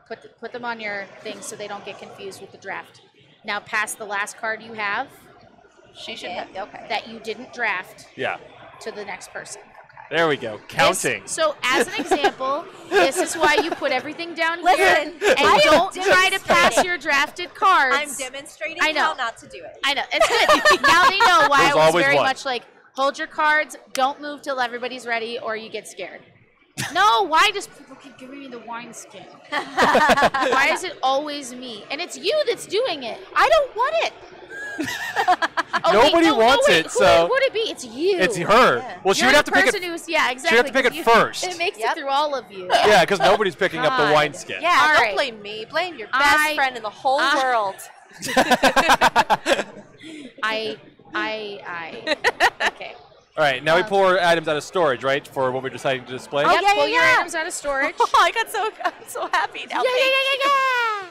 Put, the, put them on your thing so they don't get confused with the draft. Now pass the last card you have She should Okay. have. Okay. that you didn't draft Yeah. to the next person. There we go. This- Counting. so as an example, this is why you put everything down Listen, here and I don't try to pass your drafted cards. I'm demonstrating I know. how not to do it. I know it's good. now they know why There's I was very one. much like, hold your cards, don't move till everybody's ready, or you get scared. no, why does people keep giving me the wine skin? why is it always me? And it's you that's doing it. I don't want it. Oh, Nobody wait, no, no, wants wait, it, who so- would it be? It's you. It's her. Yeah. Well, she You're would have to pick it. who's yeah, She exactly. would have to pick 'cause it you- first. It makes Yep. it through all of you. Yeah, because nobody's picking up the God. wineskin. Yeah, All don't right. blame me. Blame your best I- friend in the whole I- world. I, I, I. Okay. All right, now we Um, pull our items out of storage, right, for what we're deciding to display. Oh, yep, yeah, pull yeah, your items out of storage. Oh, I got so I'm so happy now. Yeah, yeah, Thank yeah, yeah, you.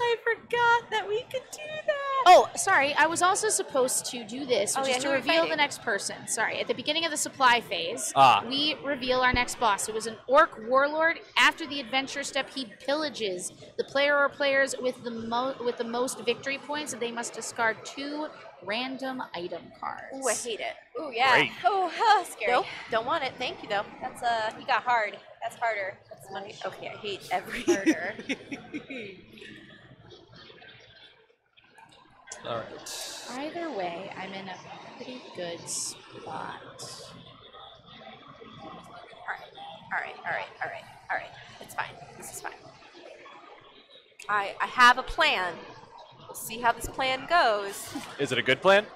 I forgot that we could do that. Oh, sorry. I was also supposed to do this, Oh, which yeah, is to are we reveal the next person. Sorry. At the beginning of the supply phase, Ah. we reveal our next boss. It was an orc warlord. After the adventure step, he pillages the player or players with the mo- with the most victory points, and they must discard two random item cards. Ooh, I hate it. Ooh, yeah. Great. Oh, huh, scary. Nope, don't want it. Thank you though. That's uh, he got hard. That's harder. That's Money. Okay, I hate every. harder. All right. Either way, I'm in a pretty good spot. All right, all right, all right, all right, all right. It's fine. This is fine. I I have a plan. We'll see how this plan goes. Is it a good plan?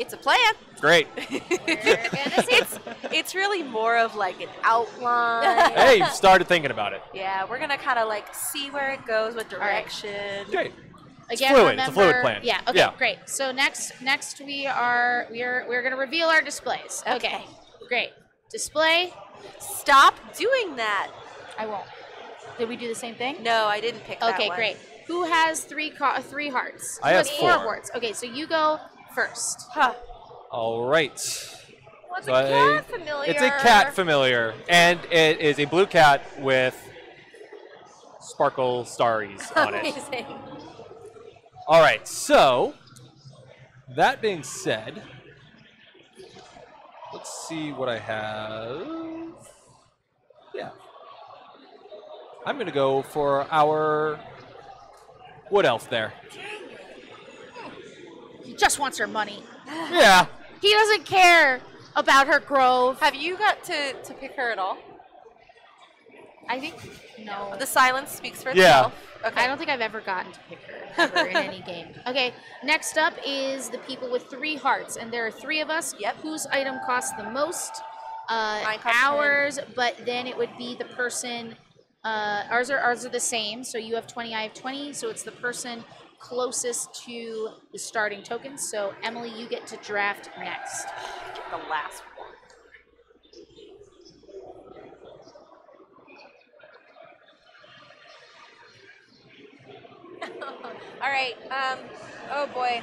It's a plan. Great. it's it's really more of like an outline. hey, you started thinking about it. Yeah, we're gonna kind of like see where it goes, what right. direction. Great. Again, fluid. It's a fluid plan. Yeah. Okay. Yeah. Great. So next, next we are we are we're gonna reveal our displays. Okay. Great. Display. Stop doing that. I won't. Did we do the same thing? No, I didn't pick that Okay. one. Great. Who has three ca- three hearts? I Who have has four. hearts. Okay. So you go first. Huh. All right. What's So a I- cat familiar? It's a cat familiar, and it is a blue cat with sparkle starries on it. Amazing. All right, so that being said, let's see what I have. Yeah. I'm going to go for our wood elf there. He just wants her money. Yeah. He doesn't care about her grove. Have you got to, to pick her at all? I think no. The silence speaks for Yeah. itself. Okay. I don't think I've ever gotten to pick her ever in any game. Okay, next up is the people with three hearts, and there are three of us. Yep. Whose item costs the most? Uh, ours, but then it would be the person. Uh, ours are ours are the same. So you have twenty, I have twenty. So it's the person closest to the starting tokens. So Emily, you get to draft next. the last one. All right. Um. Oh boy.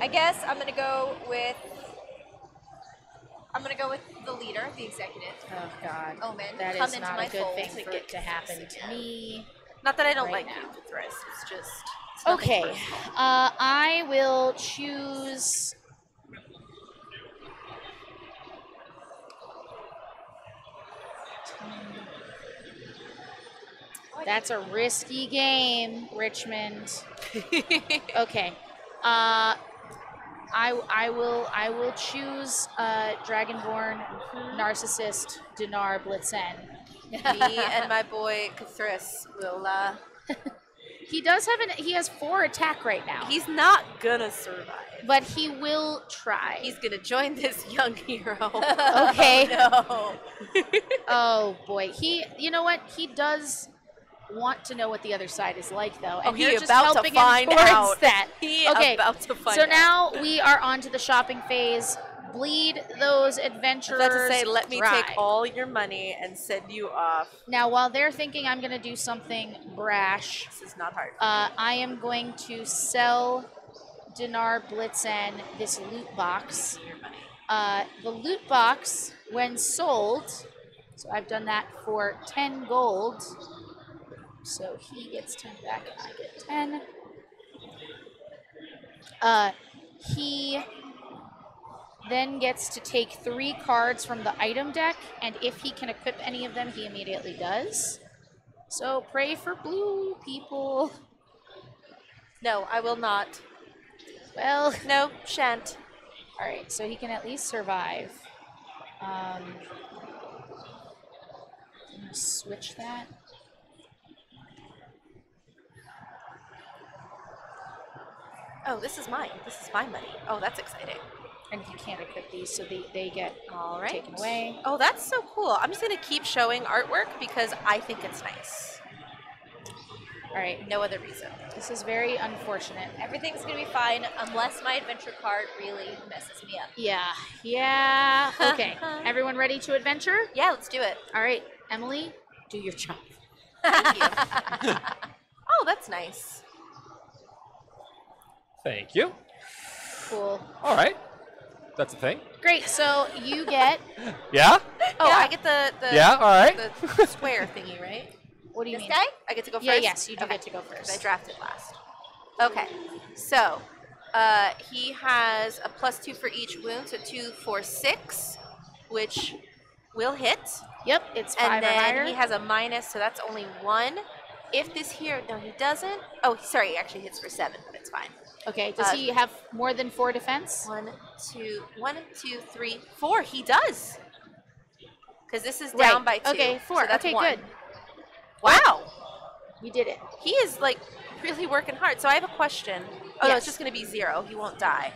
I guess I'm gonna go with. I'm gonna go with the leader, the executive. Oh God, Omin, that come is into not my a good fold thing to for get it to happen to me. Not that I don't Right like now. you, Thriss. It's just. Okay, uh, I will choose. That's a risky game, Richmond. Okay, uh, I I will I will choose uh, Dragonborn narcissist Donaar Blit'zen. Me and my boy K'thriss will. He does have an he has four attack right now, he's not gonna survive. but he will try. He's gonna join this young hero. Okay. no. Oh boy, he. You know what? He does want to know what the other side is like, though, oh, and Oh, he you're just about to helping find him out. that. He Okay, about to find so out. now we are on to the shopping phase. Bleed those adventurers. to say, let me dry. take all your money and send you off. Now, while they're thinking I'm going to do something brash, This is not hard. uh, I am going to sell Donaar Blit'zen this loot box. your money. Uh, the loot box, when sold, so I've done that for 10 gold. So he gets 10 back and I get 10. Uh, he then gets to take three cards from the item deck, and if he can equip any of them, he immediately does. So pray for blue people. No, I will not. Well, No, shan't. all right, so he can at least survive. Um, switch that. Oh, this is mine. This is my money. Oh, that's exciting. And you can't equip these, so they, they get All right. taken away. Oh, that's so cool. I'm just going to keep showing artwork because I think it's nice. All right, No other reason. this is very unfortunate. Everything's gonna be fine unless my adventure card really messes me up. Yeah, yeah. Okay, everyone ready to adventure? Yeah, let's do it. All right, Emily, do your job. Oh, that's nice. Thank you. Cool. All right. That's a thing. Great. So you get. Yeah? Oh, Yeah. I get the, the Yeah, all right. the square thingy, right? What do you This mean? guy? I get to go first? Yeah. Yes, you do Okay. get to go first. I drafted last. Okay, so uh, he has a plus two for each wound, so two, four, six, which will hit. Yep, it's five and or then higher. he has a minus, so that's only one. If this here, no, he doesn't. Oh, sorry, he actually hits for seven, but it's fine. Okay. Does uh, he have more than four defense? One, two, one, two, three, four. He does. Because this is Right. down by two. Okay, four. So that's okay, one. good. Wow. You did it. He is like really working hard. So I have a question. Oh no, it's just going to be zero. He won't die.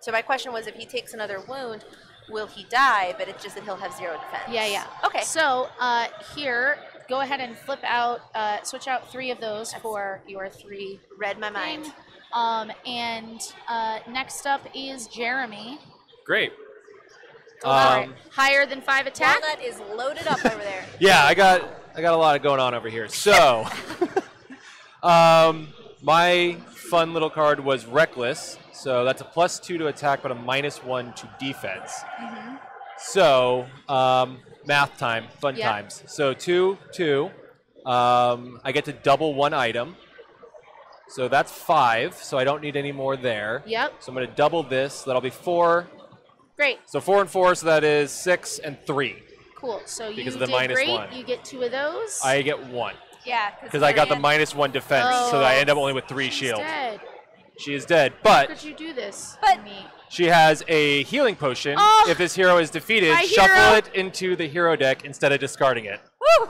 So my question was, if he takes another wound, will he die? But it's just that he'll have zero defense. Yeah, yeah. Okay. So uh, here, go ahead and flip out, uh, switch out three of those for your three Read my thing. Mind. Um, and uh, next up is Jeremy. Great. All right. Um, Higher than five attack. Walnut is loaded up over there. yeah, I got I got a lot of going on over here. So, um, my fun little card was Reckless. So that's a plus two to attack, but a minus one to defense. Mm-hmm. So, um, math time, fun Yep. times. So two, two. Um, I get to double one item. So that's five. So I don't need any more there. Yep. So I'm going to double this. So that'll be four. Great. So four and four. So that is six and three. Cool. So you Because of the did minus great. one. You get two of those. I get one Yeah, because I got the minus one defense. So that I end up only with three She's shield. Dead. She is dead, But How but could you do this? But- me? she has a healing potion. Oh, if this hero is defeated, shuffle hero. it into the hero deck instead of discarding it. Woo!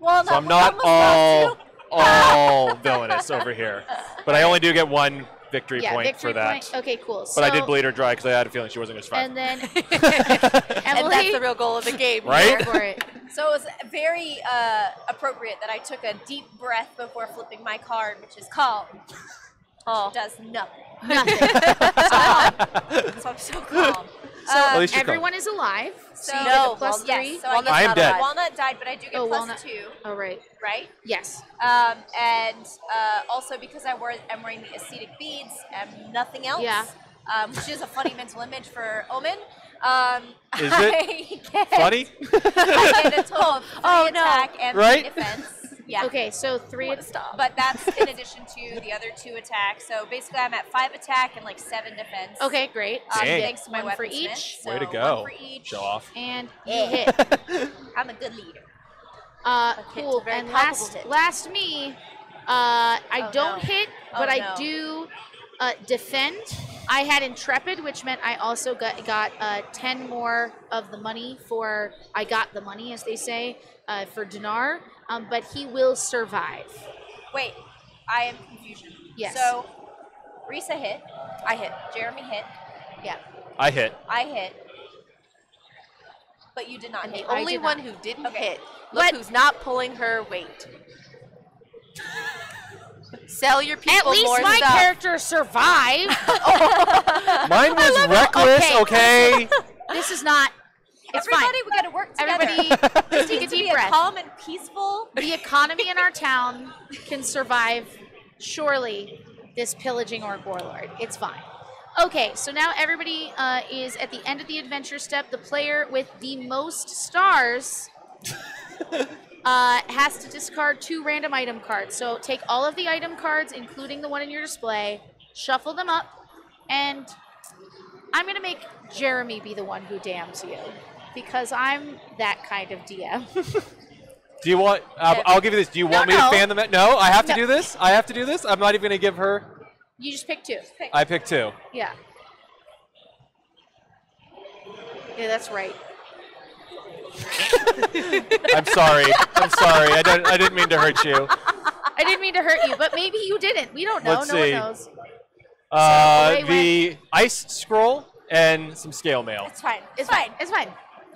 Walnut, So I'm not almost all lost you. All villainous over here, but I only do get one victory yeah, point victory for that. point. Okay, cool. But I did bleed her dry because I had a feeling she wasn't going to survive. And then And that's the real goal of the game. Right? for it. So it was very uh, appropriate that I took a deep breath before flipping my card, which is calm. Oh. It does nothing. Nothing. So I'm so calm. So At least you're calm. everyone is alive. So, you So- get No, the plus well, three. Yes, so Walnut's I I am not dead. alive. Walnut died, but I do get Oh, plus Walnut. two, oh right. right? Yes. Um, and uh, also because I wear, I'm wearing the ascetic beads and nothing else. Yeah. Um, which is a funny mental image for Omin. Um, Is I get, Funny? I get a total of three Oh, no. attack and Right? three defense. Yeah. Okay, so three. Wanna stop. But that's in addition to the other two attacks. So basically, I'm at five attack and like seven defense. Okay, great. Um, Dang. thanks to my One for weaponsmith. each. So Way to one go. for each. Show off. And you Yeah. hit. I'm a good leader. Uh, hit, cool. very And last, hit. last me. Uh, I Oh, don't no. hit, Oh, but I no. do uh, defend. I had intrepid, which meant I also got got uh, ten more of the money for. I got the money, as they say, uh, for Donaar. Um, but he will survive. Wait, I am confusion. Yes. So, Risa hit. I hit. Jeremy hit. Yeah. I hit. I hit. But you did not And hit. the I only did one not. who didn't Okay. hit. Look But- who's not pulling her weight. Sell your people At least more my stuff. character survived. Mine was reckless, Okay. okay? this is not. It's Everybody, we gotta work together. Everybody, This take a needs to deep be a breath. calm and peaceful. the economy in our town can survive surely this pillaging orc warlord it's fine okay so now everybody uh, is at the end of the adventure step the player with the most stars uh, has to discard two random item cards so take all of the item cards including the one in your display shuffle them up and i'm going to make jeremy be the one who damns you because i'm that kind of dm Do you want? Uh, I'll give you this. Do you No, want me no. to fan them? No, I have to No. do this. I have to do this. I'm not even gonna give her. you just pick two I pick two. Yeah. Yeah, that's right. I'm sorry. I'm sorry. I don't. I didn't mean to hurt you. I didn't mean to hurt you, but maybe you didn't. We don't know. Let's no see. one knows. Uh, away the ice scroll and some scale mail. It's fine. It's fine. It's fine.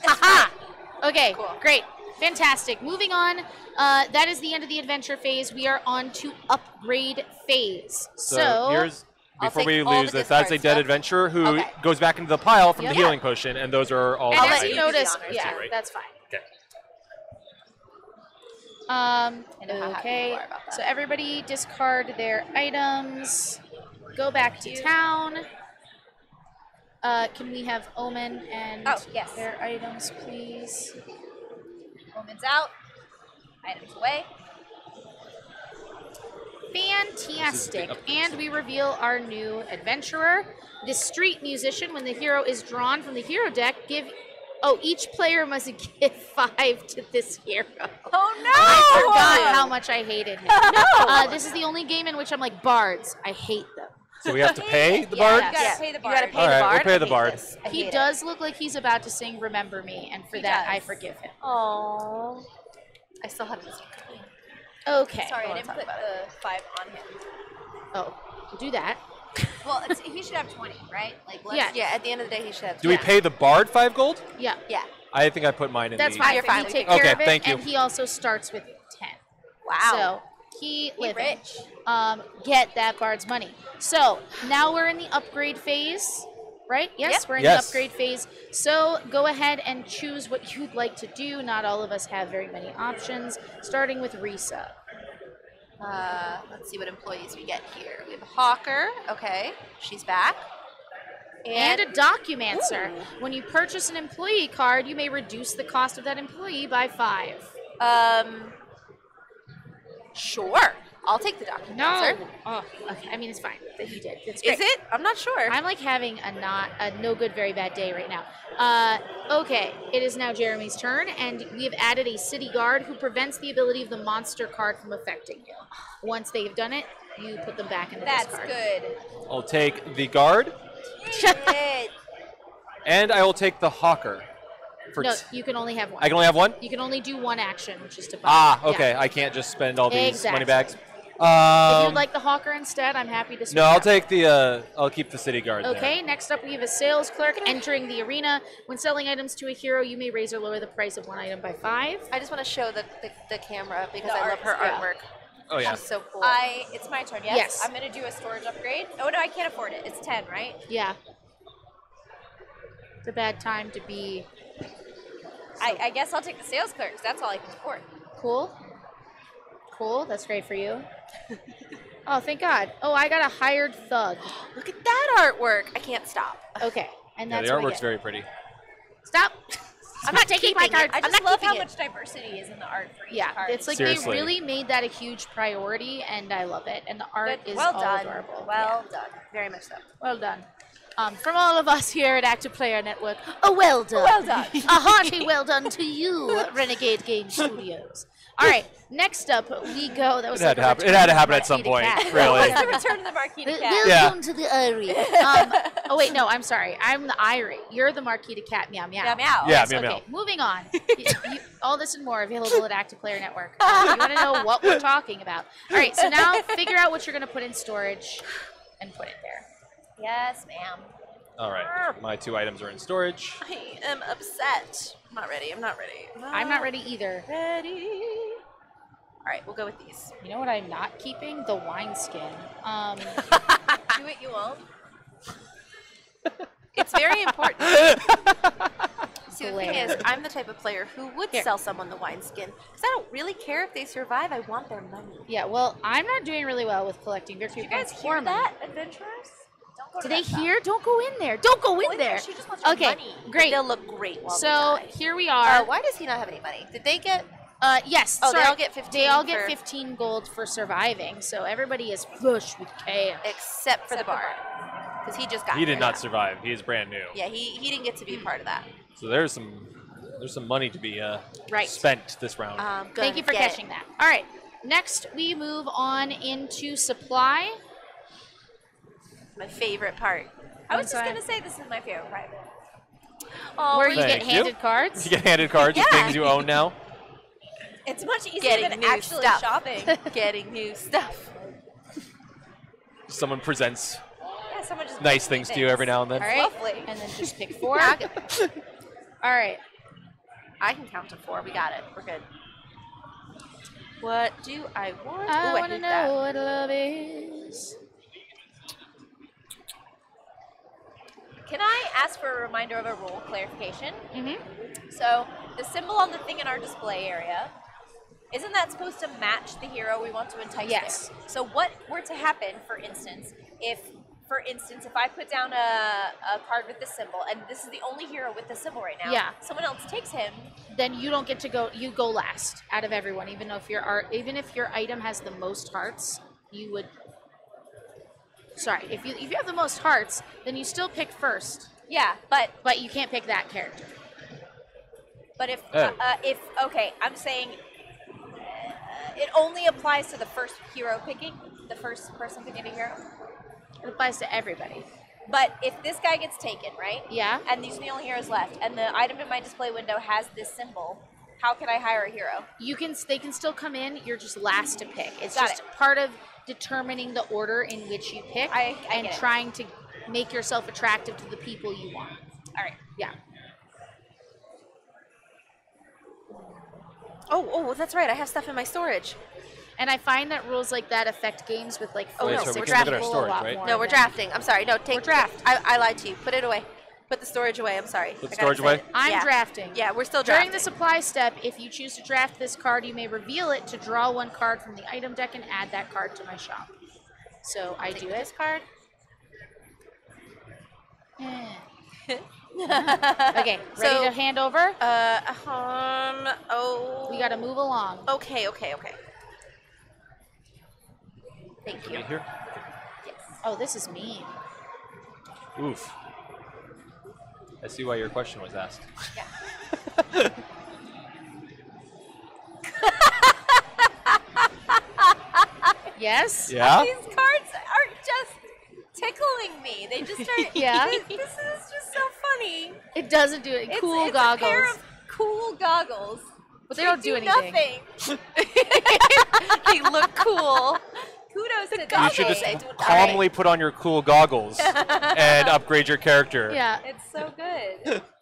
Haha. Okay, Cool. great. Fantastic. Moving on. Uh, that is the end of the adventure phase. We are on to upgrade phase. So, So, here's before we lose this. That's a dead yep. adventurer who Okay. goes back into the pile from Yep. the healing potion, and those are all. and I'll as let you items. do the notice, yeah, too, right? that's fine. Okay. Um, I know how happy okay, you are about that. so everybody discard their items. Go back to town. Uh, can we have Omin and Oh, yes. their items, please? Omin's out. Items away. Fantastic. And we reveal our new adventurer, the street musician. When the hero is drawn from the hero deck, give. Oh, each player must give five to this hero. Oh no! I forgot how much I hated him. no. Uh, this is the only game in which I'm like bards. I hate them. So we have to pay the bard. Yeah. You gotta Yes. pay the You bar. gotta pay All the right, we'll bard. pay the bard. He hate it. does look like he's about to sing "Remember Me," and for He that I does. forgive him. Aww. I still haven't seen. Okay. Sorry, I wanna didn't put the five on him. Oh, we'll do that. Well, it's, he should have twenty, right? Like, let's, Yeah. Yeah, at the end of the day, he should have. Do we pay the bard five gold? Yeah, Yeah. I think I put mine in that's the. fine. You're fine, we take care Okay, of it, thank you. And he also starts with ten. Wow. So he He living. rich. Um, get that bard's money. So now we're in the upgrade phase, right? Yes, Yep. we're in Yes. the upgrade phase. So go ahead and choose what you'd like to do. Not all of us have very many options. Starting with Risa. Uh, let's see what employees we get here. We have a hawker. Okay, she's back. And a documancer. When you purchase an employee card, you may reduce the cost of that employee by five. um, sure. I'll take the document. No. Oh, okay. I mean, it's fine that you did. It's great. Is it? I'm not sure. I'm like having a not a no good very bad day right now. Uh, okay, it is now Jeremy's turn, and we have added a city guard who prevents the ability of the monster card from affecting you. Once they have done it, you put them back in the That's discard. good. I'll take the guard, and I will take the hawker. For No, t- you can only have one. I can only have one. You can only do one action, which is to buy. Ah, Yeah. okay. I can't just spend all these Exactly. money bags. If Um, you'd like the hawker instead, I'm happy to. switch no, I'll out. take the. Uh, I'll keep the city guard. there. Okay, next up we have a sales clerk entering the arena. When selling items to a hero, you may raise or lower the price of one item by five. I just want to show the, the, the camera because The I love art- her yeah. artwork. Oh yeah. She's so cool. I. It's my turn. Yes. Yes. I'm gonna do a storage upgrade. Oh no, I can't afford it. It's ten, right? Yeah. It's a bad time to be I, I guess I'll take the sales clerks. That's all I can afford. cool. Cool, that's great for you. oh, thank God. Oh, I got a hired thug. Look at that artwork. I can't stop. Okay, and Yeah, that's the artwork's very pretty. Stop. I'm not taking my card. I I'm just not love how it. much diversity is in the art for each Yeah, card. it's like Seriously. they really made that a huge priority, and I love it. And the art Good. is well all done. adorable. Well done. Very much so. Well done. Um, from all of us here at Active Player Network, a well done. Well done. a hearty well done to you, Renegade Game Studios. All right, next up we go. That It was had to happen. It had to happen at some point. Cat. Really. It's the return of the Marquis Wel- Cat. Yeah. Welcome to the Eyrie. Um, oh wait, no, I'm sorry. I'm the Eyrie. You're the Marquise de Cat. Meow meow. Meow meow. Yeah, Yes, meow, okay, meow. moving on. You- you- all this and more available at Active Player Network. Um, you want to know what we're talking about? All right, so now figure out what you're going to put in storage and put it there. Yes, ma'am. All right. My two items are in storage. I am upset. I'm not ready. I'm not ready. I'm not ready either. ready. All right, we'll go with these. You know what I'm not keeping? The wineskin. Um, Do what you won't. It's very important. See, the thing is, I'm the type of player who would Here. sell someone the wineskin because I don't really care if they survive. I want their money. Yeah, well, I'm not doing really well with collecting victory Did you guys points hear for money. that, adventurers? Don't go to Do they hear? Don't go in there. Don't go Go in in there. there. She just wants your Okay, money. great. They'll look great while So they here we Uh, are. why does he not have any money? Did they get? Uh, yes. Oh, they all get 15 They all get for- 15 gold for surviving. So everybody is flush with cash. Except for the Except for bard, because he just got. He did not survive. He is brand new. Yeah, he, he didn't get to be part of that. So there's some there's some money to be uh, Right. spent this round. Um, Thank you for gonna get catching that. All right. Next, we move on into supply. It. My favorite part. I was just gonna say this is my favorite part. Oh, where you Thank get you. handed cards. you get handed cards with Yeah. things you own now. It's much easier Getting than new actually stuff. shopping. getting new stuff. Someone presents yeah, someone just nice gives me things to you every now and then. All right. Lovely. And then just pick four. Yeah, All I can- right. I can count to four. We got it. We're good. What do I want? I I want to hate know that. what love is. Can I ask for a reminder of a rule clarification? Mm-hmm. So the symbol on the thing in our display area, isn't that supposed to match the hero we want to entice Yes. there? So what were to happen, for instance, if, for instance, if I put down a, a card with this symbol, and this is the only hero with the symbol right now, Yeah. someone else takes him, Then you don't get to go. You go last out of everyone, even though if your art, even if your item has the most hearts, you would. Sorry, if you if you have the most hearts, then you still pick first, yeah, but but you can't pick that character. but if Oh. uh, uh, if okay, I'm saying uh, it only applies to the first hero picking, the first person picking a hero. It applies to everybody. But if this guy gets taken, right? Yeah. and these are the only heroes left, and the item in my display window has this symbol, how can I hire a hero? You can. They can still come in. You're just last to pick. It's Got just part of determining the order in which you pick I- I and get it. trying to make yourself attractive to the people you want. All right. Yeah. Oh, oh, that's right. I have stuff in my storage. And I find that rules like that affect games with like Oh, four no, so we six can look at our people a storage, lot right? more No, we're drafting. I'm sorry. No, take We're draft. I, I lied to you. Put it away. Put the storage away. I'm sorry. Put the I got storage away? excited. I'm yeah. drafting. Yeah, we're still During the supply step, if you choose to draft this card, you may reveal it to draw one card from the item deck and add that card to my shop. So I do this it. card. Eh. okay, ready So- to hand over? Uh, um. Oh. We got to move along. Okay. Okay. Okay. Thank you. Right here. Oh, this is mean. Oof. I see why your question was asked. Yes? Yeah? These cards are just tickling me. They just are. Yeah? This, this is just so funny. It doesn't do it. It's, cool it's goggles. A pair of cool goggles. but they don't do anything. Nothing. they look cool. Kudos to You should just They calmly put on your cool goggles and upgrade your character. Yeah. It's so good.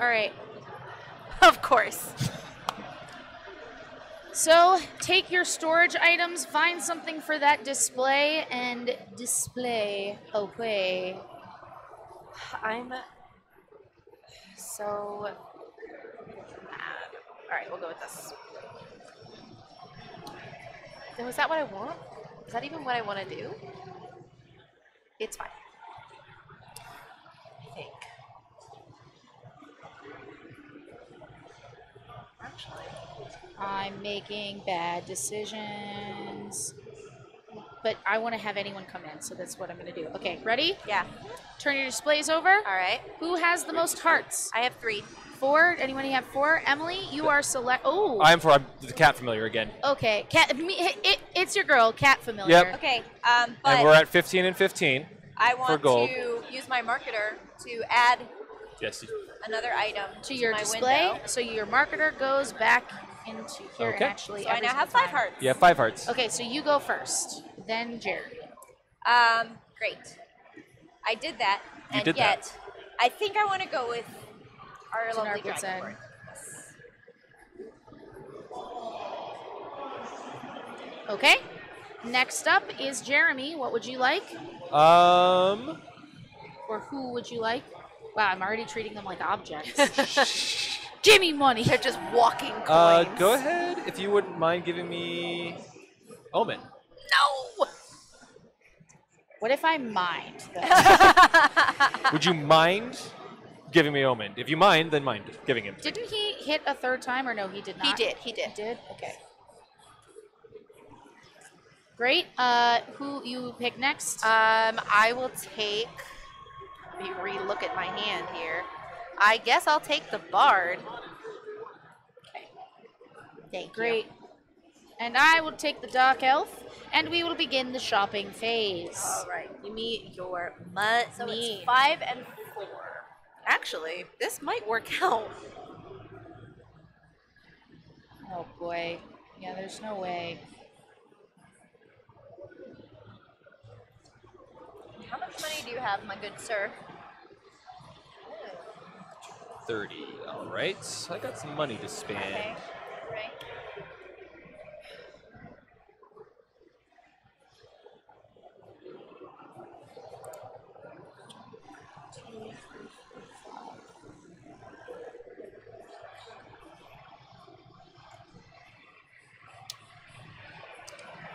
All right. Of course. So take your storage items, find something for that display, and display oh, away. I'm so mad. All right, we'll go with this. Now, is that what I want? Is that even what I want to do? It's fine. I think. Actually, I'm making bad decisions. But I want to have anyone come in, so that's what I'm going to do. Okay, ready? yeah. Turn your displays over. All right. Who has the most hearts? I have three. Four. Anyone have four? Emily, you are select. Oh. I'm for I'm the cat familiar again. okay. Cat. Me, it, it's your girl, cat familiar. Yep. Okay, um, but and we're at 15 and 15. I want gold. to use my marketer to add Yes. another item To your my display, window. so your marketer goes back into here and actually. So I now have five time. hearts. You have five hearts. Okay, so you go first, then Jerry. Um, great. I did that, You and did that. yet I think I want to go with our It's an lovely side. dragonborn. Okay. Next up is Jeremy. What would you like? Um, Or who would you like? Wow, I'm already treating them like objects. Give me money. They're just walking coins. uh, go ahead if you wouldn't mind giving me Omin. No. What if I mind? though? Would you mind giving me Omin? If you mind, then mind giving him. Didn't he hit a third time or no? He did not. He did. He did. He did. Okay. Great. Uh, who you pick next? Um, I will take. Let me re-look at my hand here. I guess I'll take the bard. Okay. Thank you. Great. And I will take the dark elf, and we will begin the shopping phase. All right, give me your money. So it's five and four. Actually, this might work out. Oh boy. Yeah, there's no way. How much money do you have, my good sir? 30. All right. I got some money to spend. Okay.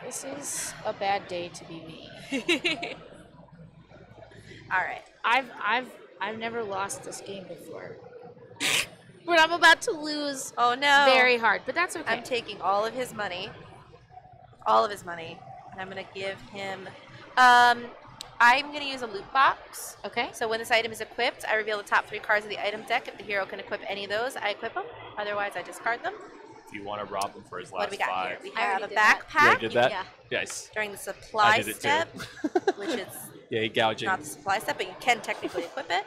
This is a bad day to be me. All right. I've I've I've never lost this game before. But I'm about to lose Oh no. very hard, but that's okay. I'm taking all of his money. All of his money. And I'm gonna give him um I'm gonna use a loot box. okay. So when this item is equipped, I reveal the top three cards of the item deck. If the hero can equip any of those, I equip them. Otherwise, I discard them. If you want to rob him for his last what do we got here? We I have already a did that. You backpack did that? Yeah. Yes. during the I supply did it step, too. which is yeah, he gouging. not the supply step, but you can technically equip it.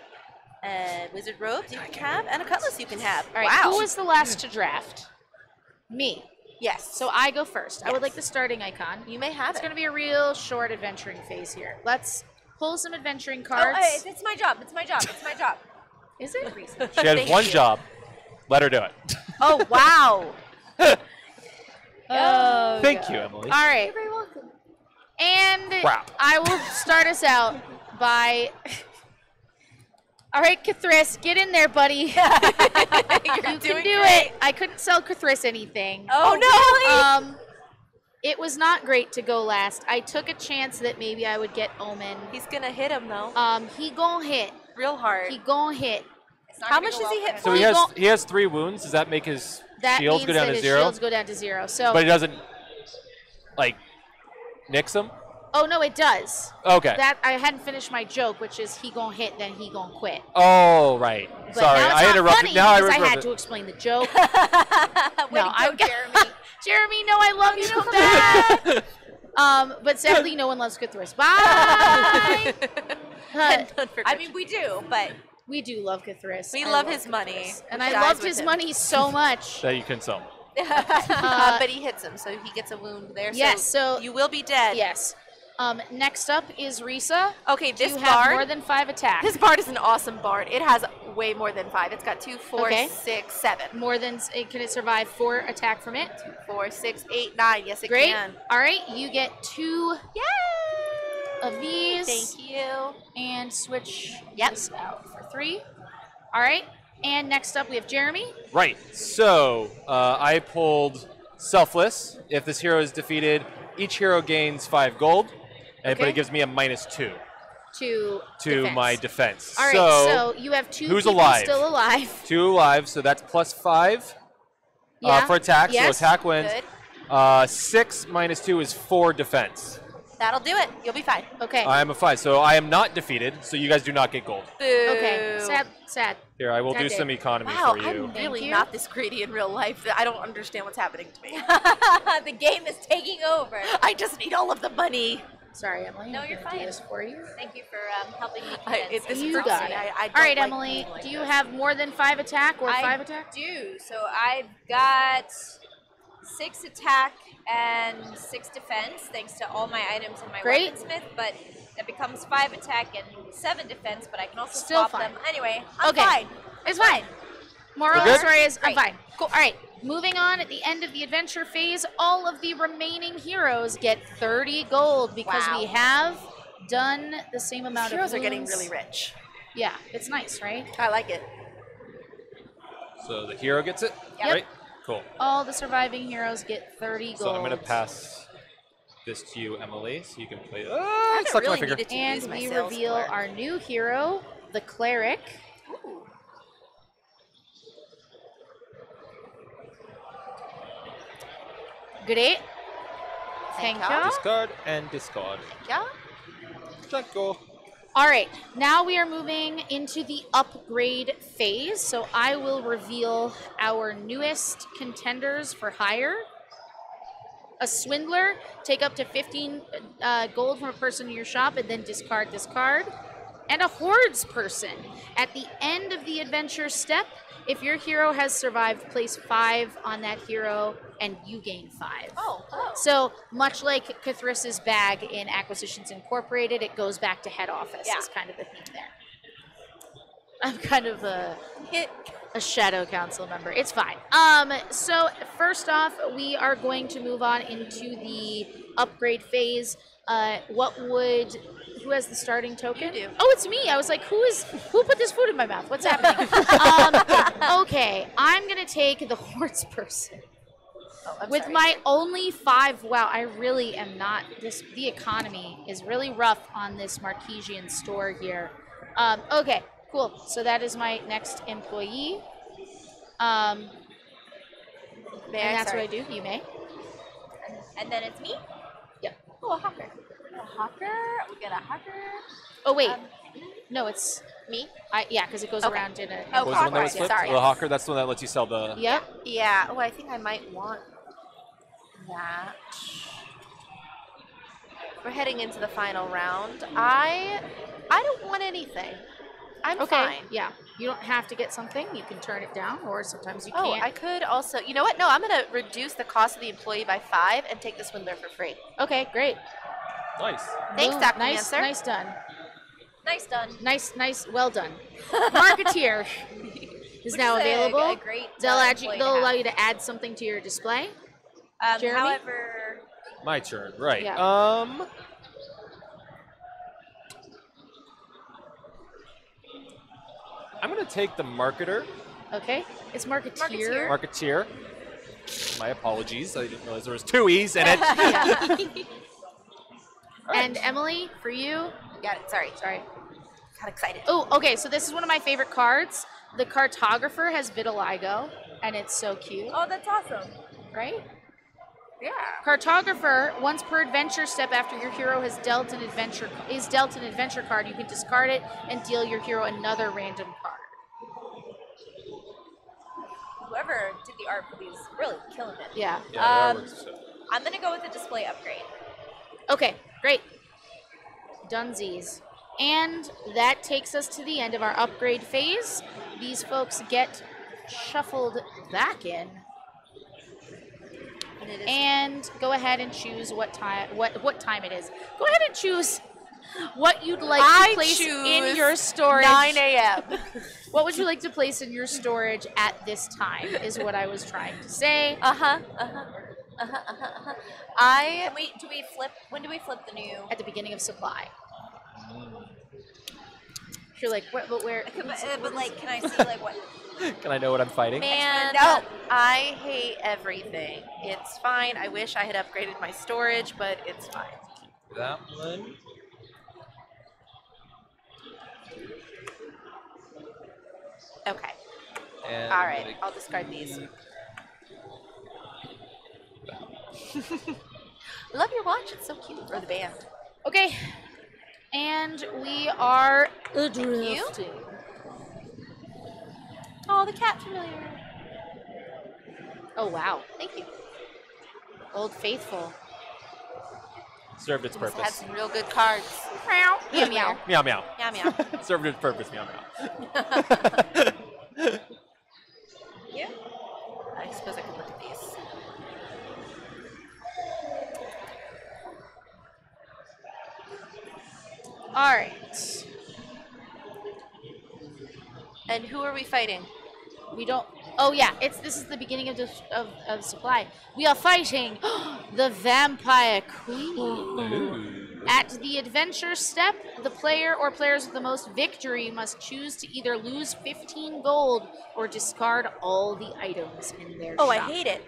And wizard robes you can have, and a cutlass you can have. All right. wow. Who was the last to draft? Me. yes. So I go first. I would like the starting icon. you may have It's it. going to be a real short adventuring phase here. Let's pull some adventuring Oh, cards. uh, it's my job. It's my job. It's my job. Is it? She has one you. job. Let her do it. Oh wow. Oh, Thank God. you, Emily. All right. You're very welcome. And Crap. I will start us out by. All right, K'thriss, get in there, buddy. you can do doing it. I couldn't sell K'thriss anything. Oh, no! Um, it was not great to go last. I took a chance that maybe I would get Omin. He's gonna hit him though, Um, he gon' hit. real hard. He gon' hit. How much does he hit. So he He has gon- he has three wounds. Does that make his That shields means go down that to his zero? shields go down to zero. So, But he doesn't like nix him. Oh no, it does. Okay. That I hadn't finished my joke, which is he gon' hit, then he gon' quit. oh right. But Sorry, now it's I not interrupted. funny now I because I, had interrupted. to explain the joke. Way no, I'm go, Jeremy. Jeremy, no, I love you so bad. um, but sadly, no one loves Cthulhu. Bye. Uh, I mean, we do, but we do love Cthulhu. We I love his money, and I loved his him. money so much. that you can sell. him. uh, Uh, but he hits him, so he gets a wound there. yes, So, so- you will be dead. yes. Um, next up is Risa. Okay, Do this you have more than five attacks? this bard is an awesome bard. It has way more than five. It's got two, four, Okay. six, seven. more than can it survive four attack from it? Four, six, eight, nine. Yes, it Great. can. All right, you get two Yay! of these. Thank you. And switch Yep. this out for three. All right. And next up we have Jeremy. Right. So uh, I pulled selfless. If this hero is defeated, each hero gains five gold, and, but it gives me a minus two to to defense. my defense. All right, so, so, you have two who's alive? still alive. two alive, so that's plus five Yeah. uh, for attack. Yes. So attack wins. Good. Uh, six minus two is four defense. That'll do it. You'll be fine. Okay. I am a five, so I am not defeated. So you guys do not get gold. Boo. okay. Sad. Sad. Here, I will That do did. some economy Wow, for you. I'm really you. not this greedy in real life. I don't understand what's happening to me. the game is taking over. I just need all of the money. Sorry, Emily. No, I'm you're gonna do fine. this for you. Thank you for um, helping me I, it, this. You hurts got it. I, I All right, like Emily. like do you this. have more than five attack or I five attack? do. So I've got six attack and six defense, thanks to all my items in my Great. weaponsmith. But it becomes five attack and seven defense. But I can also Still swap fine. them. Anyway, I'm Okay. fine. It's fine. Moral of We're the story is I'm fine. Cool. All right. Moving on, at the end of the adventure phase, all of the remaining heroes get 30 gold because we have done the same amount of. Heroes of are getting really rich. Yeah, it's nice, right? I like it. So the hero gets it, Yep. right? Cool. All the surviving heroes get 30 gold. So I'm gonna pass this to you, Emily, so you can play. Ah, I it stuck to my really finger. to And use my we reveal for our new hero, the cleric. Great. Thank Thank you. Discard and discard. Yeah. Draco. All right, now we are moving into the upgrade phase. So I will reveal our newest contenders for hire. A swindler, take up to 15 uh, gold from a person in your shop and then discard this card. And a hordes person. At the end of the adventure step, if your hero has survived, place five on that hero and you gain five. Oh. oh. So much like K'thriss's bag in Acquisitions Incorporated, it goes back to head office. Yeah. Is kind of the theme there. I'm kind of a, a shadow council member. It's fine. Um. So first off, we are going to move on into the upgrade phase. Uh, what would who has the starting token? Oh, it's me. I was like, who is who put this food in my mouth? What's happening? um, okay, I'm gonna take the horse person Oh, with sorry. my only five wow i really am not this the economy is really rough on this marquesian store here um, okay cool so that is my next employee um, May and I? that's Sorry. what i do you may And then it's me. Yep. Oh, a hawker. A hawker. We get a hawker. oh wait Um, no it's Me? I, yeah because it goes Okay. around in a Oh, What the one that Hawker, was yeah, sorry. The hawker. That's the one that lets you sell the. yep Yeah. Oh, I think I might want that. We're heading into the final round. I I don't want anything. I'm okay fine. yeah you don't have to get something you can turn it down or sometimes you Oh, can't I could also. You know what? No, I'm gonna reduce the cost of the employee by five and take the swindler for free. okay great Nice. Thanks, Boom. Dr. nice Manser. nice done Nice done. nice nice well done marketeer is Which now a- available A, great. They'll add you, they'll allow you to add something to your display. Um, Jeremy? however, My turn. Right. Yeah. Um. I'm gonna take the marketer, Okay, it's marketeer. Marketeer. marketeer. My apologies. I didn't realize there was two e's in it. Yeah. All right. And Emily, for you, Got it. Sorry. sorry. Got excited. Oh, okay. So this is one of my favorite cards. The cartographer has vitiligo, and it's so cute, oh, that's awesome. right? Yeah. Cartographer. Once per adventure step, after your hero has dealt an adventure is dealt an adventure card, you can discard it and deal your hero another random card. Whoever did the art for these really killing it. Yeah. yeah, um. So. I'm gonna go with the display upgrade. Okay, great. Dunsies. And that takes us to the end of our upgrade phase. These folks get shuffled back in. And it is. And go ahead and choose what time what what time it is. Go ahead and choose what you'd like I to place in your storage. 9 a.m. What would you like to place in your storage at this time is what I was trying to say. uh huh. Uh huh. Uh huh. Uh huh. Uh-huh. I Can we? Do we flip? When do we flip the new? At the beginning of supply. You're like, what, but where? But, uh, but like, can I see like what? Can I know what I'm fighting? Man, No. I hate everything. It's fine. I wish I had upgraded my storage, but it's fine. That one. Okay. And All right. I'll discard these. Love your watch. It's so cute. Or the band. Okay. And we are adrifting. Oh, the cat familiar. Oh wow. Thank you. Old Faithful. Served its purpose. must had some real good cards. Meow. Meow meow. Meow meow. Meow meow. Served its purpose. Meow meow. Yeah. I suppose I could look at these. All right. And who are we fighting? We don't. Oh yeah, it's this is the beginning of the of, of supply. We are fighting the vampire queen. Ooh. At the adventure step, the player or players with the most victory must choose to either lose 15 gold or discard all the items in their Oh, I hate it.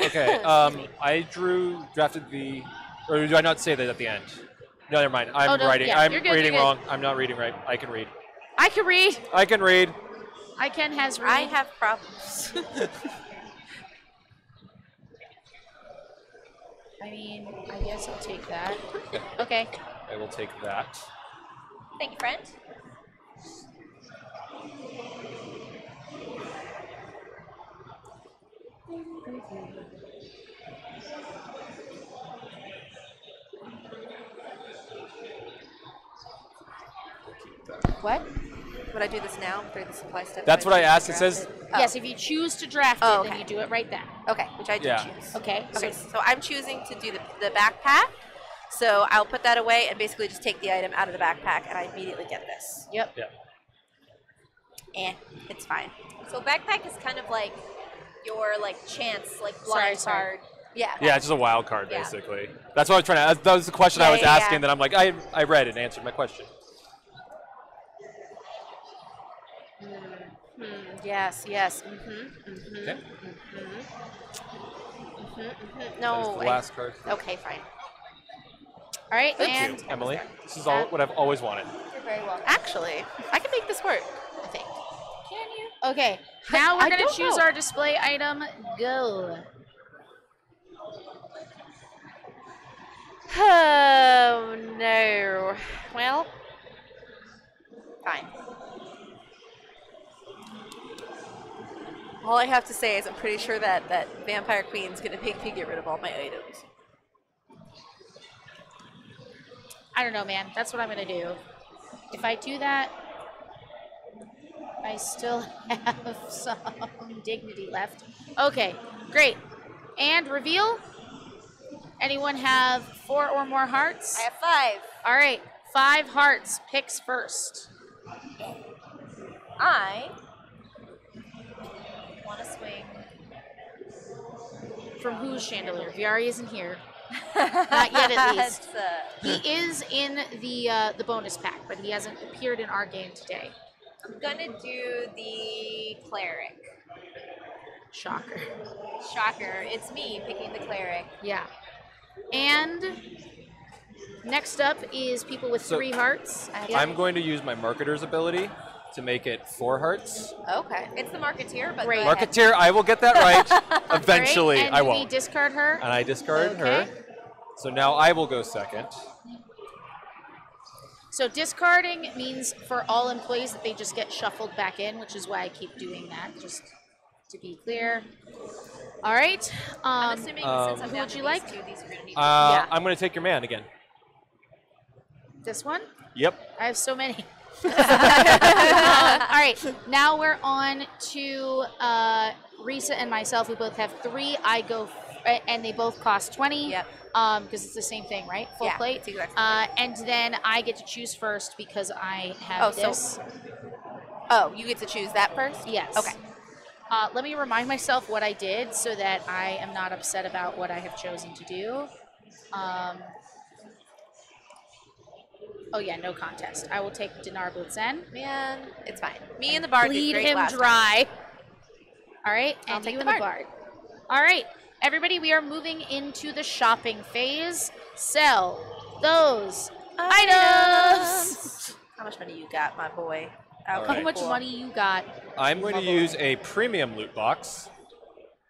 Okay, um, I drew, drafted the, or do I not say that at the end? No, never mind. I'm Oh, no, writing. yeah, I'm good, reading wrong. I'm not reading right. I can read. I can read. I can read. I can has read. I have problems. I mean, I guess I'll take that. Okay. I will take that. Thank you, friend. What? Would I do this now through the supply step? That's what I choose asked. It says Oh. Yes, if you choose to draft Oh, it, then you do it right then. Okay, which I did Yeah. choose. Okay. Okay, So so I'm choosing to do the, the backpack. So I'll put that away and basically just take the item out of the backpack, and I immediately get this. Yep. Yeah. Eh, it's fine. So backpack is kind of like your like chance, like Sorry, blind sorry. card. Yeah. Yeah, it's just a wild card, Yeah. basically. That's what I was trying to. That was the question I was yeah, asking. yeah. That I'm like, I, I read and answered my question. Hmm, yes, yes. Mm-hmm. Mm-hmm. Okay. Mm-hmm. Mm-hmm. That is No. the I- last card. okay, fine. All right, Thank and you, Emily. This is all what I've always wanted. You're very welcome. Actually, I can make this work. I think. can you? Okay. Now we're I gonna choose know. our display item. Go. Oh no. Well, fine. All I have to say is I'm pretty sure that that Vampire Queen's gonna make me get rid of all my items. I don't know, man. That's what I'm gonna do. If I do that, I still have some dignity left. Okay, great. And reveal. Anyone have four or more hearts? I have five. All right, five hearts. Picks first. I want to swing. From whose chandelier? Viari isn't here. Not yet, at least. Uh, He is in the uh, the bonus pack, but he hasn't appeared in our game today. I'm gonna do the cleric. Shocker. Shocker! It's me picking the cleric. Yeah. And next up is people with So- three hearts. Yeah. I'm going to use my marketer's ability to make it four hearts. Okay. It's the marketeer, but Great. Marketeer, I will get that right. Great. Eventually, and I we won't. discard her. And I discarded her. So now I will go second. So discarding means for all employees that they just get shuffled back in, which is why I keep doing that, just to be clear. All right. I'm Um, assuming um, since I'm who would you like? two, these are gonna need. Uh, Yeah. I'm going to take your man again. this one. Yep. I have so many. All right, now we're on to uh, Risa and myself. We both have three. I go, f- and they both cost twenty. Yep. Um, because it's the same thing, right? Full Yeah, plate. it's exactly Uh, and then I get to choose first because I have Oh, so- this. Oh, you get to choose that first. Yes. Okay. Uh, let me remind myself what I did so that I am not upset about what I have chosen to do. Um, oh yeah, no contest. I will take Donaar Blit'zen. Man, it's fine. Me and the bard did Bleed great him last time. dry. All right, I'll and take you the and the bard. bard. All right, everybody, we are moving into the shopping phase. Sell those items. How much money you got, my boy? All Okay, How much cool. money you got? I'm going to use a premium loot box.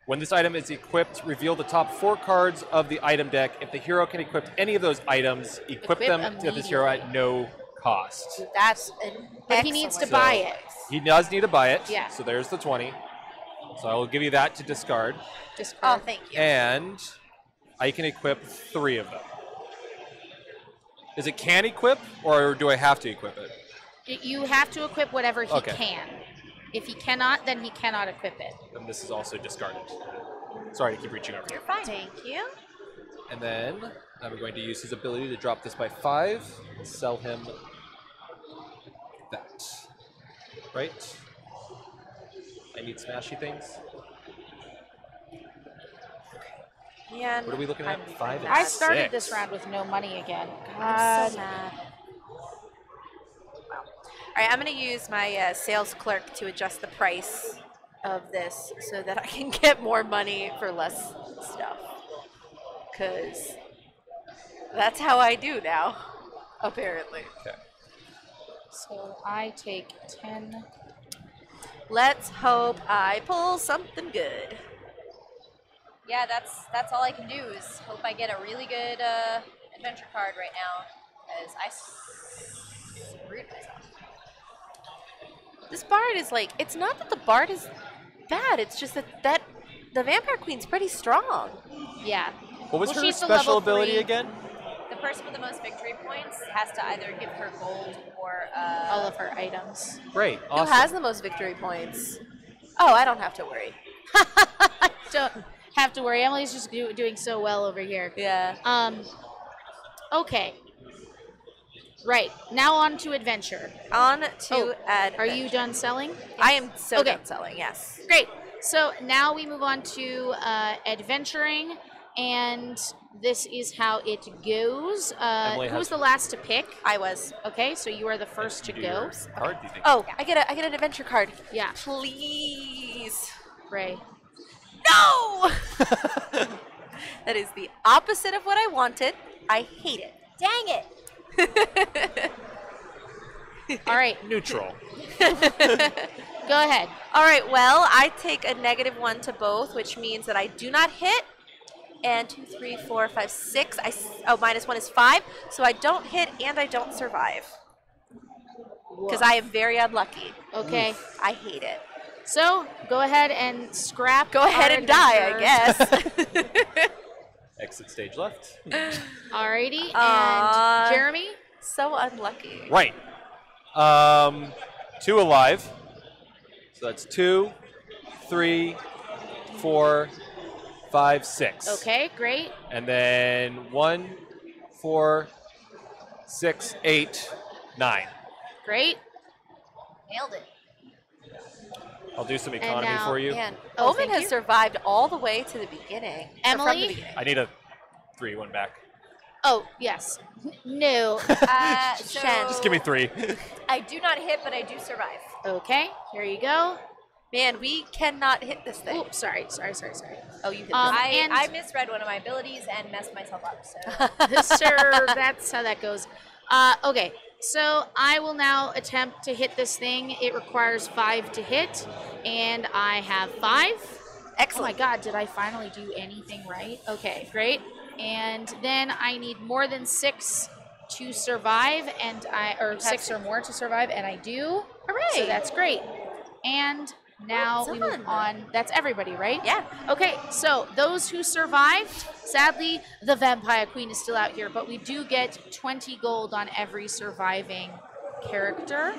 When this item is equipped, reveal the top four cards of the item deck. If the hero can equip any of those items, equip, Equip them to this hero at no cost. That's an But he needs to excellent buy it. He does need to buy it. Yeah. So there's the 20. So I will give you that to discard. Oh, Discard. thank you. And I can equip three of them. Is it can equip, or do I have to equip it? You have to equip whatever he Okay. can. If he cannot, then he cannot equip it. And this is also discarded. Sorry to keep reaching over. You're fine. Thank you. And then I'm going to use his ability to drop this by five and sell him that. Right? I need smashy things. Man, What are we looking at? I'm Five and I started Six. this round with no money again. I'm so mad. Wow. All right, I'm going to use my uh, sales clerk to adjust the price of this so that I can get more money for less stuff. Because that's how I do now, apparently. Okay. So I take 10. Let's hope I pull something good. Yeah, that's that's all I can do is hope I get a really good uh, adventure card right now, because I s- screwed myself. This bard is like, it's not that the bard is bad, it's just that, that the vampire queen's pretty strong. Yeah. What was Well, her the special ability three. again? The person with the most victory points has to either give her gold or uh, All of her items. Great. Awesome. Who has the most victory points? Oh, I don't have to worry. Don't have to worry. Emily's just do, doing so well over here. Yeah. Um. Okay. Right. Now on to adventure. On to Oh, add. Are you done selling? I am so Okay. done selling. Yes. Great. So now we move on to uh, adventuring, and this is how it goes. Uh, who was the last to pick? I was. Okay, so you are the first to go. Card, do you think? Oh, I get a I get an adventure card. Yeah, Please. Ray. No. that is the opposite of what I wanted. I hate it. Dang it! All right, Neutral. go ahead. All right. Well, I take a negative one to both, which means that I do not hit. And two, three, four, five, six. I s- oh minus one is five, so I don't hit and I don't survive because I am very unlucky. Okay, I hate it. so go ahead and scrap. Go ahead our and die, I guess. Exit stage left. Alrighty, Aw. and Jeremy. so unlucky. Right. Um, two alive. So that's two, three, four, five, six. Okay, great. And then one, four, six, eight, nine. Great. Nailed it. I'll do some economy now- for you. Man, Oh, Omin has you. survived all the way to the beginning. or from the Emily? beginning. I need a three, one back. Oh yes. N- No. Uh, so Shen. Just give me three. I do not hit, but I do survive. okay. Here you go. Man, we cannot hit this thing. Oops. Sorry. Sorry. Sorry. Sorry. Oh, you hit Um, this. I, and- I misread one of my abilities and messed myself up. So sure, that's how that goes. Uh, okay, so I will now attempt to hit this thing. It requires five to hit, and I have five. Oh my god, did I finally do anything right? Okay, great. And then I need more than six to survive, and I or six or more to survive, and I do. Hooray! So that's great. And now Well we move on. That's everybody, right? Yeah. Okay, so those who survived, sadly, the vampire queen is still out here, but we do get 20 gold on every surviving character.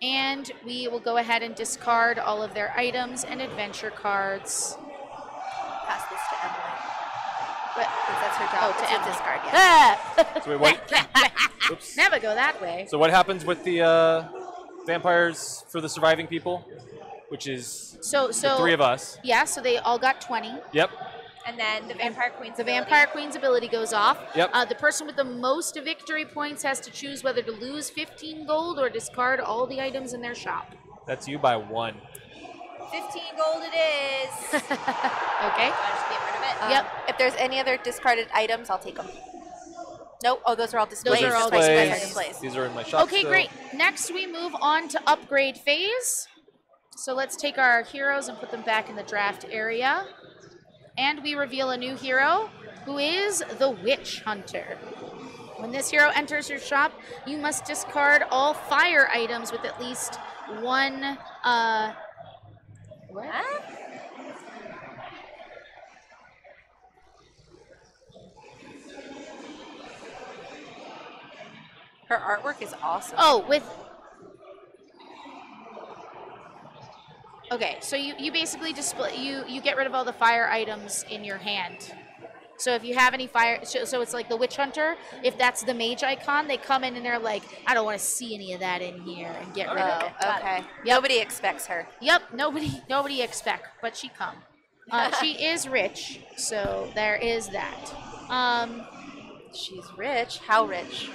And we will go ahead and discard all of their items and adventure cards. Pass this to Emily. But, that's her job. Oh, to Emily. discard, yeah. ah! So wait, what? Oops. Never go that way. So what happens with the uh, vampires for the surviving people? Which is So, the so three of us. yeah, so they all got 20. Yep. and then the vampire queen's The ability. vampire queen's ability goes off. Yep. Uh, the person with the most victory points has to choose whether to lose 15 gold or discard all the items in their shop. That's you by one. 15 gold it is. Okay. I just get rid of it. Um, Yep. If there's any other discarded items, I'll take them. Nope. Oh, those are all displays. Those are all Displays, displays. displays, displays. These are in my shop. Okay, still. great. Next, we move on to upgrade phase. So let's take our heroes and put them back in the draft area. And we reveal a new hero who is the Witch Hunter. When this hero enters your shop, you must discard all fire items with at least one. Uh, what? Her artwork is awesome. Oh, with. Okay, so you, you basically display you you get rid of all the fire items in your hand. So if you have any fire, so, so it's like the witch hunter. If that's the mage icon, they come in and they're like, I don't want to see any of that in here and get rid of Oh, it. okay. Nobody expects her. Yep, nobody nobody expect, but she come. Uh, she is rich, so there is that. Um, She's rich. How rich?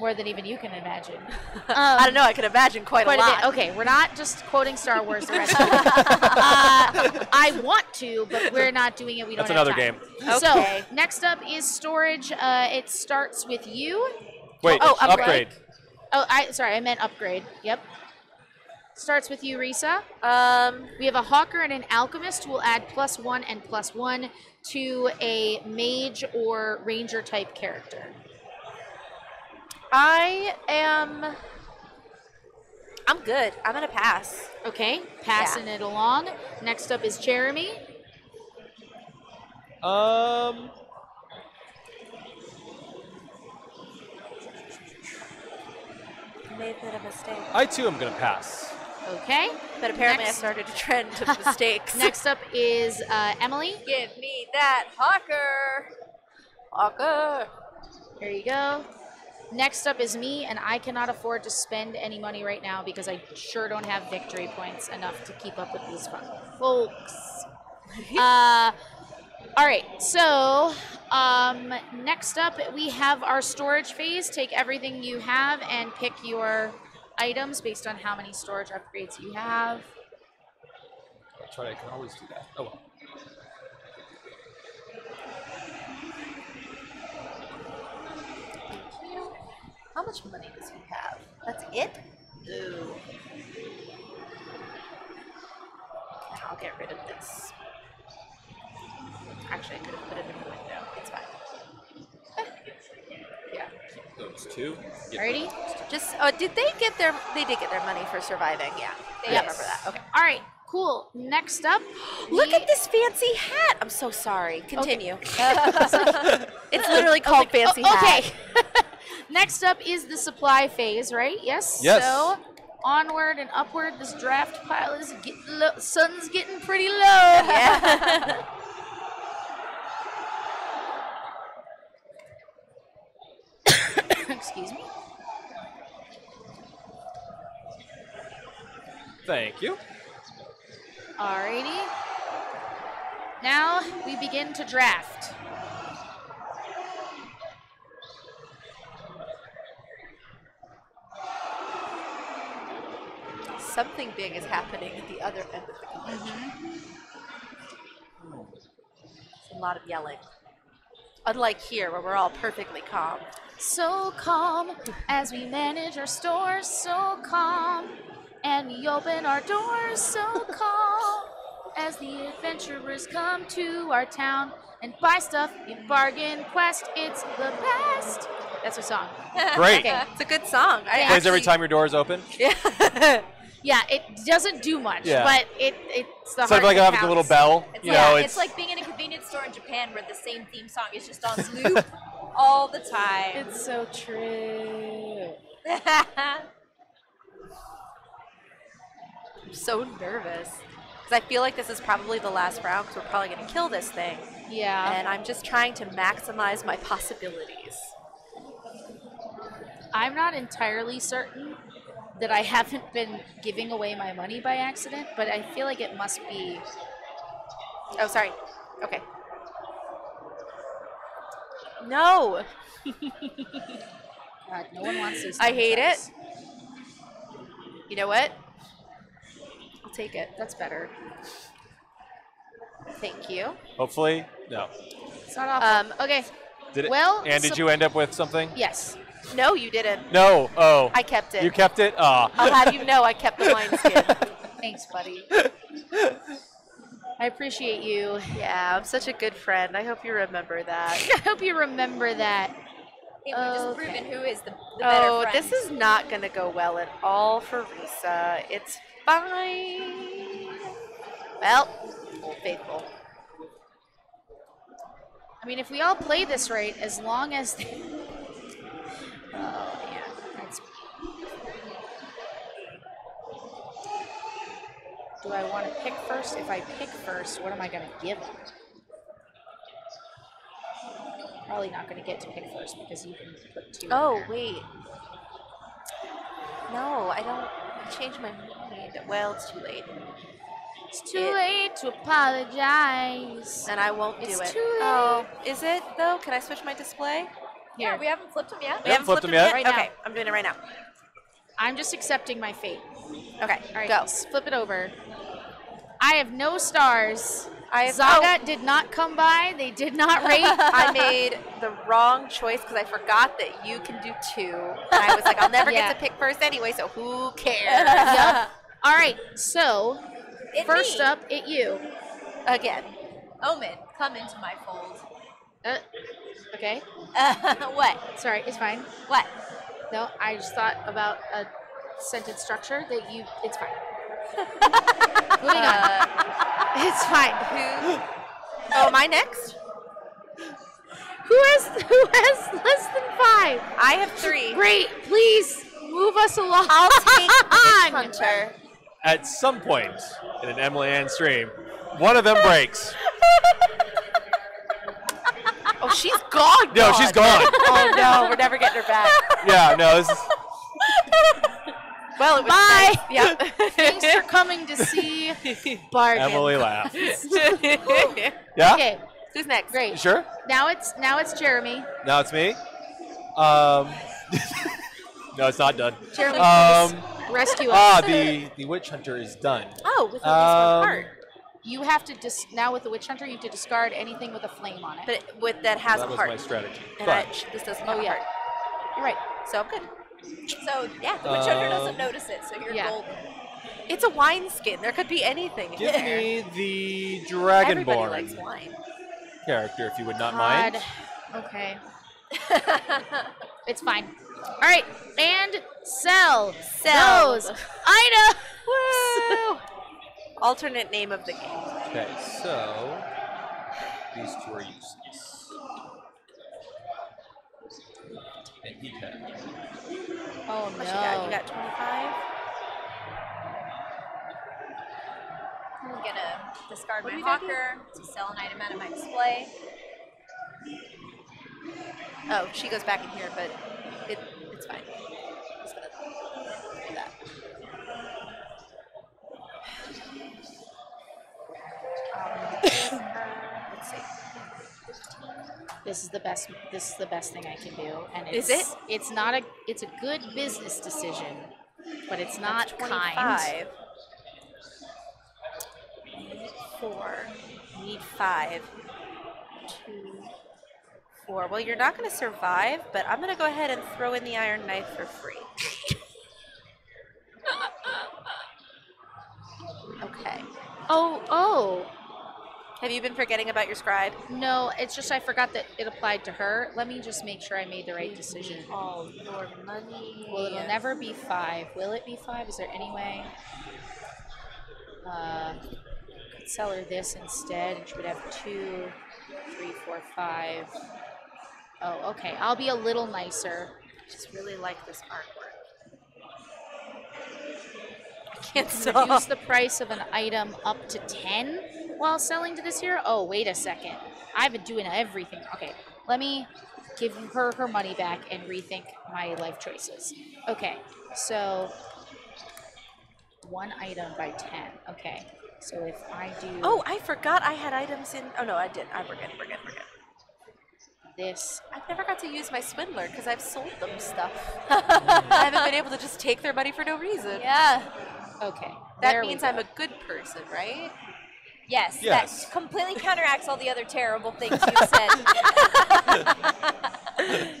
More than even you can imagine. I don't know. I can imagine quite, Quite a a lot. bit. Okay, we're not just quoting Star Wars the rest of. Uh, I want to, but we're not doing it. We don't That's have another time. game. Okay. So next up is storage. Uh, it starts with you. Wait, Oh, upgrade. upgrade. Oh, I sorry, I meant upgrade. Yep. Starts with you, Risa. Um, We have a hawker and an alchemist who will add plus one and plus one to a mage or ranger type character. I am. I'm good. I'm gonna pass. Okay, passing it along. Next up is Jeremy. Um, Made that a mistake. I too am gonna pass. Okay. But apparently, Next- I started a trend of mistakes. Next up is uh, Emily. Give me that hawker. Hawker. There you go. Next up is me, and I cannot afford to spend any money right now because I sure don't have victory points enough to keep up with these fun folks. uh, all right, so um, next up we have our storage phase. Take everything you have and pick your items based on how many storage upgrades you have. That's right. I can always do that. Oh well. How much money does he have? That's it? Ooh. I'll get rid of this. Actually, I could have put it in the window. It's fine. yeah. Oh, Those two. Ready? Just, oh, did they get their, they did get their money for surviving. Yeah. I Yes. remember that. Okay. All right, cool. Next up, Look we- at this fancy hat. I'm so sorry. Continue. it's literally called oh, Okay, fancy o- hat. Okay. Next up is the supply phase, right? Yes. Yes. So onward and upward, this draft pile is getting low. Sun's getting pretty low. Yeah. Excuse me. Thank you. Alrighty. Now we begin to draft. Something big is happening at the other end of the convention. It's a lot of yelling. Unlike here, where we're all perfectly calm. So calm as we manage our stores, so calm. And we open our doors, so calm. As the adventurers come to our town and buy stuff in Bargain Quest, it's the best. That's our song. Great. Okay. It's a good song. I Plays every time your door is open. Yeah. Yeah, it doesn't do much, Yeah. but it it's the Instead of heart like that having a little bell, It's you like, know, it's, it's, like being in a convenience store in Japan where the same theme song is just on loop all the time. It's so true. I'm so nervous. Because I feel like this is probably the last round because we're probably going to kill this thing. Yeah. And I'm just trying to maximize my possibilities. I'm not entirely certain that I haven't been giving away my money by accident, but I feel like it must be. Oh, sorry. Okay. No. God, no one wants these. I hate it. You know what? I'll take it. That's better. Thank you. hopefully, no. It's not awful. Um, okay. Did it? Well, and did so- you end up with something? Yes. No, you didn't. No. Oh. I kept it. You kept it. Ah. I'll have you know I kept the wineskin. Thanks, buddy. I appreciate you. yeah, I'm such a good friend. I hope you remember that. I hope you remember that. Hey, we just Okay. proven who is the, the better oh, friend. this is not going to go well at all for Risa. It's fine. Well, Old Faithful. I mean, if we all play this right, as long as. Oh yeah, that's. Do I want to pick first? If I pick first, what am I going to give them? probably not going to get to pick first because you can put two. Oh wait. No, I don't. I changed my mind. Well, it's too late. it's too it- late to apologize. And I won't It's do it. too oh. late. Oh, is it though? Can I switch my display? Yeah, Here, we haven't flipped them yet. We haven't flipped them yet. Right now. okay, I'm doing it right now. I'm just accepting my fate. Okay, All right, go. s- flip it over. I have no stars. I have, Zaga did not come by. They did not rate. I made the wrong choice because I forgot that you can do two. And I was like, I'll never Yeah. get to pick first anyway, so who cares? Yep. All right, so It first me. up, it you. Again. Omin, come into my fold. Uh, okay, what? sorry, it's fine. What? No, I just thought about a sentence structure that you. It's fine. Moving on. Uh, It's fine. who? Oh, am I next? Who has who has less than five? I have three. Great, please move us along. I'll take Witch Hunter. At some point in an Emily Ann stream, one of them breaks. Oh, she's gone. No, she's gone. Oh no, we're never getting her back. Yeah, no, this is. Well, it was Bye. nice. Yep. Thanks for coming to see Bargain. Emily laughs. Yeah? Okay, Who's next? You great. sure? Now it's now it's Gereme. Now it's me. Um, no, it's not done. Gereme, Um, rescue us. ah, the the witch hunter is done. Oh, with only Um, one heart. You have to dis- now with the witch hunter. You have to discard anything with a flame on it. But it- with that has that a was heart. my strategy. and But I, this doesn't Oh, have yeah. a heart. You're right. So I'm good. So yeah, the witch hunter doesn't Um, notice it, so you're yeah. golden. It's a wine skin. There could be anything in give there. me the Everybody dragonborn likes wine. character, if you would not mind. Okay. It's fine. All right, and sell Sell. those items. Woo! Alternate name of the game. Okay, so these two are useless. And he can. Oh What you got? no! You got 25? I'm gonna discard What my are gonna hawker to sell an item out of my display. Oh, she goes back in here, but it, it's fine. I'm just gonna do that. Um, let's see. This is the best. This is the best thing I can do, and it's, Is it? It's not a. It's a good business decision, but it's not kind. 25. Need four. Need five. Two. Four. Well, you're not going to survive, but I'm going to go ahead and throw in the iron knife for free. okay. Oh, oh. Have you been forgetting about your scribe? No, it's just I forgot that it applied to her. Let me just make sure I made the right decision. All your money. Well, it'll never be five. Will it be five? Is there any way? Uh, could sell her this instead, and she would have two, three, four, five. Oh, okay. I'll be a little nicer. just really like this artwork. I can't Reduce the price of an item up to 10 while selling to this here? Oh, wait a second. I've been doing everything. Okay, let me give her her money back and rethink my life choices. Okay, so one item by 10. Okay, so if I do Oh, I forgot I had items in. Oh no, I didn't. I forget. Forget. Forget. this, I've never got to use my swindler because I've sold them stuff. I haven't been able to just take their money for no reason. Yeah. okay. That means. I'm a good person, right? Yes. Yes. That completely counteracts all the other terrible things you've said.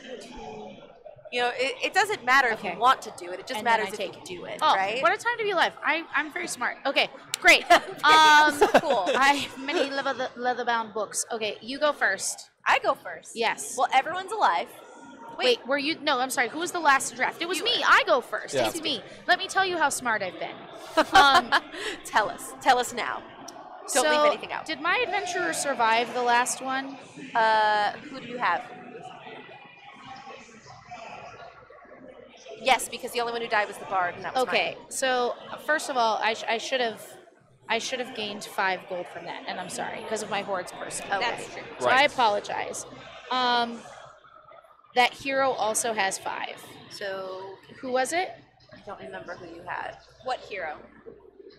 You know, it, it doesn't matter if you want to do it. It just And matters I if take you do it, Oh, right? what a time to be alive. I, I'm very smart. Okay, great. Um, so cool. I have many leather, leather-bound books. Okay, you go first. I go first. Yes. Well, everyone's alive. Wait, were you? No, I'm sorry. Who was the last to draft? It was You me. I go first. Yeah. It's me. Let me tell you how smart I've been. Um, Tell us. Tell us now. Don't so, leave anything out. Did my adventurer survive the last one? Uh, who do you have? Yes, because the only one who died was the bard, and that was Okay. So first of all, I, sh- I should have. I should have gained five gold from that, and I'm sorry because of my hordes person. Okay. That's true. So I apologize. Um, that hero also has five. So Who was it? I don't remember who you had. What hero?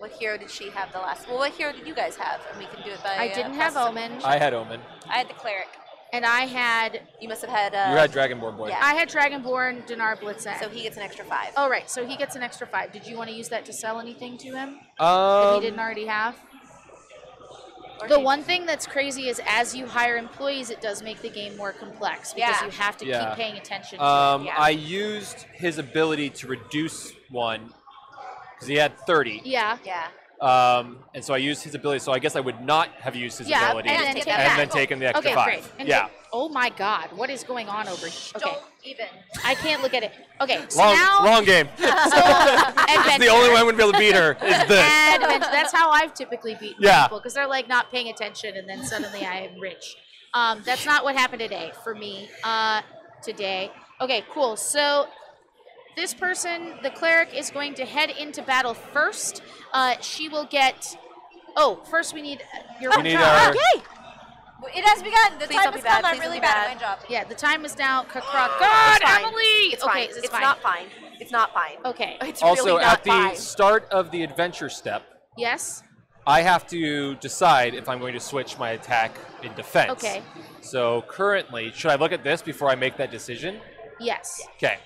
What hero did she have the last? Well, what hero did you guys have? And we can do it by. I uh, didn't have process. Omin, I had Omin. I had the cleric. and I had You must have had. Uh, You had Dragonborn Boy. yeah. I had Dragonborn Donaar Blit'zen. So he gets an extra five. oh right, so he gets an extra five. Did you want to use that to sell anything to him that Um, he didn't already have? The one thing that's crazy is as you hire employees, it does make the game more complex because Yeah. you have to Yeah. keep paying attention. to um, it. Yeah. I used his ability to reduce one because he had 30. Yeah. Yeah. Um, and so I used his ability. So I guess I would not have used his Yeah, ability and and, then take take that. then taken the extra Okay, five. great. And yeah. take- oh my God, what is going on over here? Okay, Don't even. I can't look at it. Okay, so Long, now long game. so It's adventure. the only way I'm going to be able to beat her is this. Adventure. That's how I've typically beaten Yeah. people because they're like not paying attention, and then suddenly I am rich. Um, that's not what happened today for me. Uh, today. Okay, cool. So this person, the cleric, is going to head into battle first. Uh, she will get. Oh, first we need your. We need job. our- Yay! It has begun. The Please time don't be has bad. come. I'm don't really be bad, bad. at my job. Yeah, the time is now. Kakrak. It's God, fine. Emily. It's okay, fine. it's, It's, fine. not fine. It's not fine. Okay. It's Also, really not at the fine. start of the adventure step, Yes. I have to decide if I'm going to switch my attack in defense. Okay. So currently, should I look at this before I make that decision? Yes. Okay,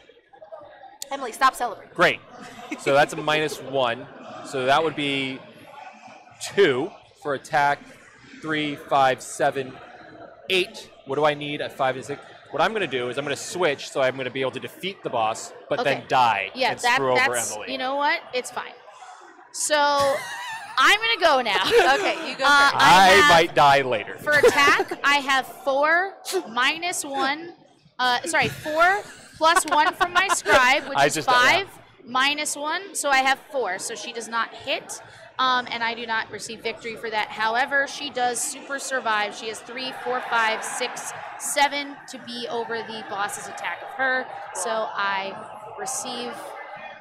Emily, stop celebrating. great. So that's a minus one. So that would be two for attack, three, five, seven, eight. What do I need at five and six? What I'm going to do is I'm going to switch, so I'm going to be able to defeat the boss, but Okay. then die Yeah, and that, screw over that's Emily. you know what? It's fine. So I'm gonna go now. Okay, you go Uh, first. I I, have- might die later. For attack, I have four minus one. Uh, sorry, four plus one from my scribe, which I is just- yeah. five minus one. So I have four. So she does not hit, um, and I do not receive victory for that. However, she does super survive. She has three, four, five, six, seven to be over the boss's attack of her. So I receive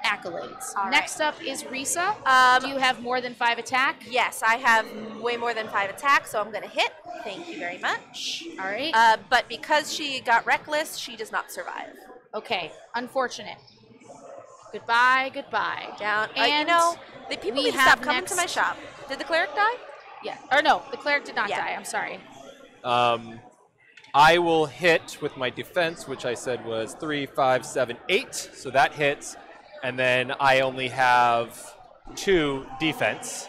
accolades. All right. Next up is Risa. Um, do you have more than five attack? Yes, I have way more than five attacks, so I'm going to hit. Thank you very much. All right. Uh, but because she got reckless, she does not survive. Okay, unfortunate. Goodbye, goodbye. Down. uh, you And know, the people we need to have stop coming to my next- shop. Did the cleric die? Yeah. Or no, the cleric did not Yeah. die. I'm sorry. Um, I will hit with my defense, which I said was three, five, seven, eight. So that hits. And then I only have two defense.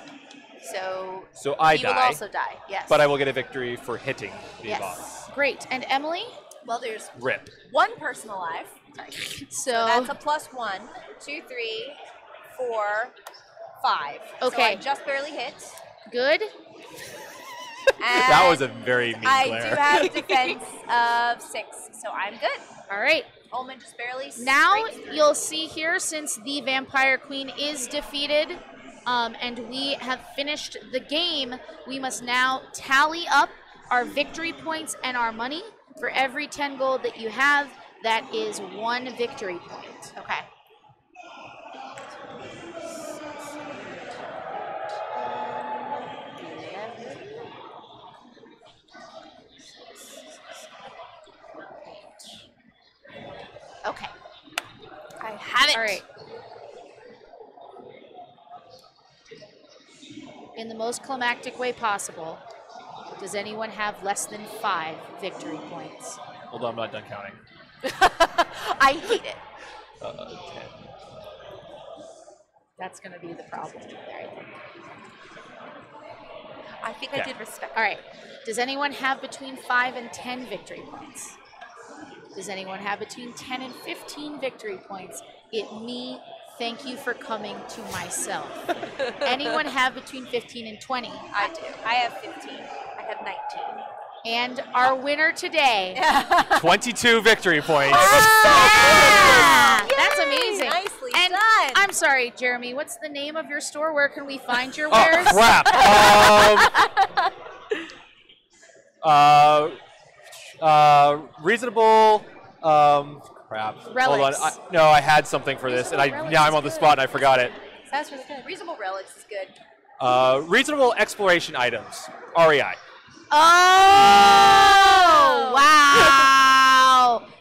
So So I he will also die. Yes. but I will get a victory for hitting the Yes. boss. Great. And Emily? Well, there's Rip. one person alive. So, So that's a plus one, two, three, four, five. So Okay. I just barely hit. good. that was a very mean I glare. do have defense of six, so I'm good. All right. Omin just barely. Now you'll see here, since the Vampire Queen is defeated, um, and we have finished the game, we must now tally up our victory points and our money. For every 10 gold that you have, that is one victory point. okay. Okay. I have it. All right. In the most climactic way possible, does anyone have less than five victory points? Although I'm not done counting. I hate it. Uh, 10. That's going to be the problem there, I think. I think I did respect. All right. Does anyone have between 5 and 10 victory points? Does anyone have between 10 and 15 victory points? It me, thank you for coming to myself. anyone have between 15 and 20? I do. I have 15. I have 19. And our winner today. 22 victory points. Yeah! That's amazing. Nicely and done. I'm sorry, Gereme. What's the name of your store? Where can we find your Oh wares? crap! um, uh, uh, reasonable. Um, crap. Relics. Hold on. I, no, I had something for this, and I now I'm relics on the is spot and I forgot it. Sounds really good. Reasonable relics is good. Uh, reasonable exploration items. REI. Oh, wow.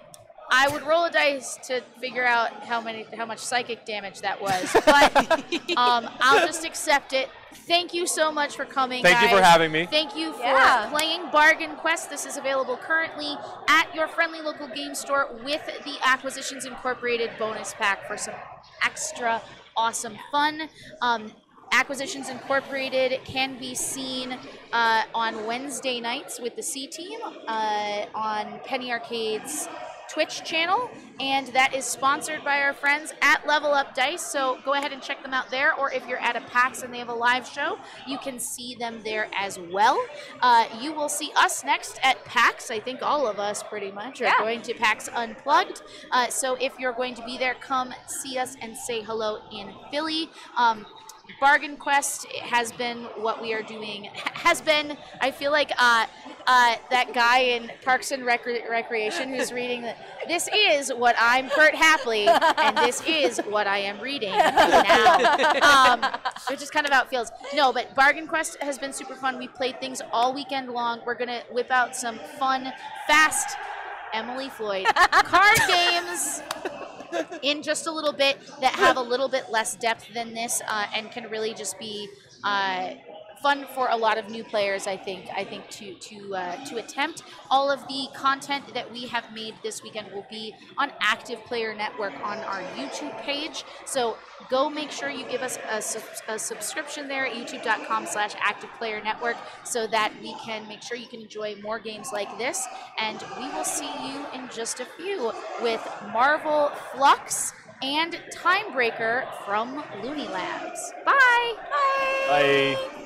I would roll a dice to figure out how many, how much psychic damage that was, but um, I'll just accept it. Thank you so much for coming. Thank you for having me. Thank you for Yeah. playing Bargain Quest. This is available currently at your friendly local game store with the Acquisitions Incorporated bonus pack for some extra awesome fun. Um, Acquisitions Incorporated can be seen uh, on Wednesday nights with the C Team uh, on Penny Arcade's Twitch channel, and that is sponsored by our friends at Level Up Dice. So go ahead and check them out there, or if you're at a PAX and they have a live show, you can see them there as well. Uh, you will see us next at PAX. I think all of us pretty much are Yeah. going to PAX Unplugged. Uh, so if you're going to be there, come see us and say hello in Philly. Um, Bargain Quest has been what we are doing. Has been. I feel like uh, uh, that guy in Parks and Recre- Recreation who's reading the. This is what I'm Perd Hapley, and this is what I am reading now. Um, which is kind of how it feels. No, but Bargain Quest has been super fun. We played things all weekend long. We're gonna whip out some fun, fast Emily Floyd card games in just a little bit that have a little bit less depth than this uh, and can really just be uh, fun for a lot of new players. I think. I think to to uh, to attempt all of the content that we have made this weekend will be on Active Player Network on our YouTube page. So go make sure you give us a, a subscription there at youtube.com/slash Active Player Network so that we can make sure you can enjoy more games like this. And we will see you in just a few with Marvel Fluxx and Timebreaker from Looney Labs. Bye! Bye. Bye.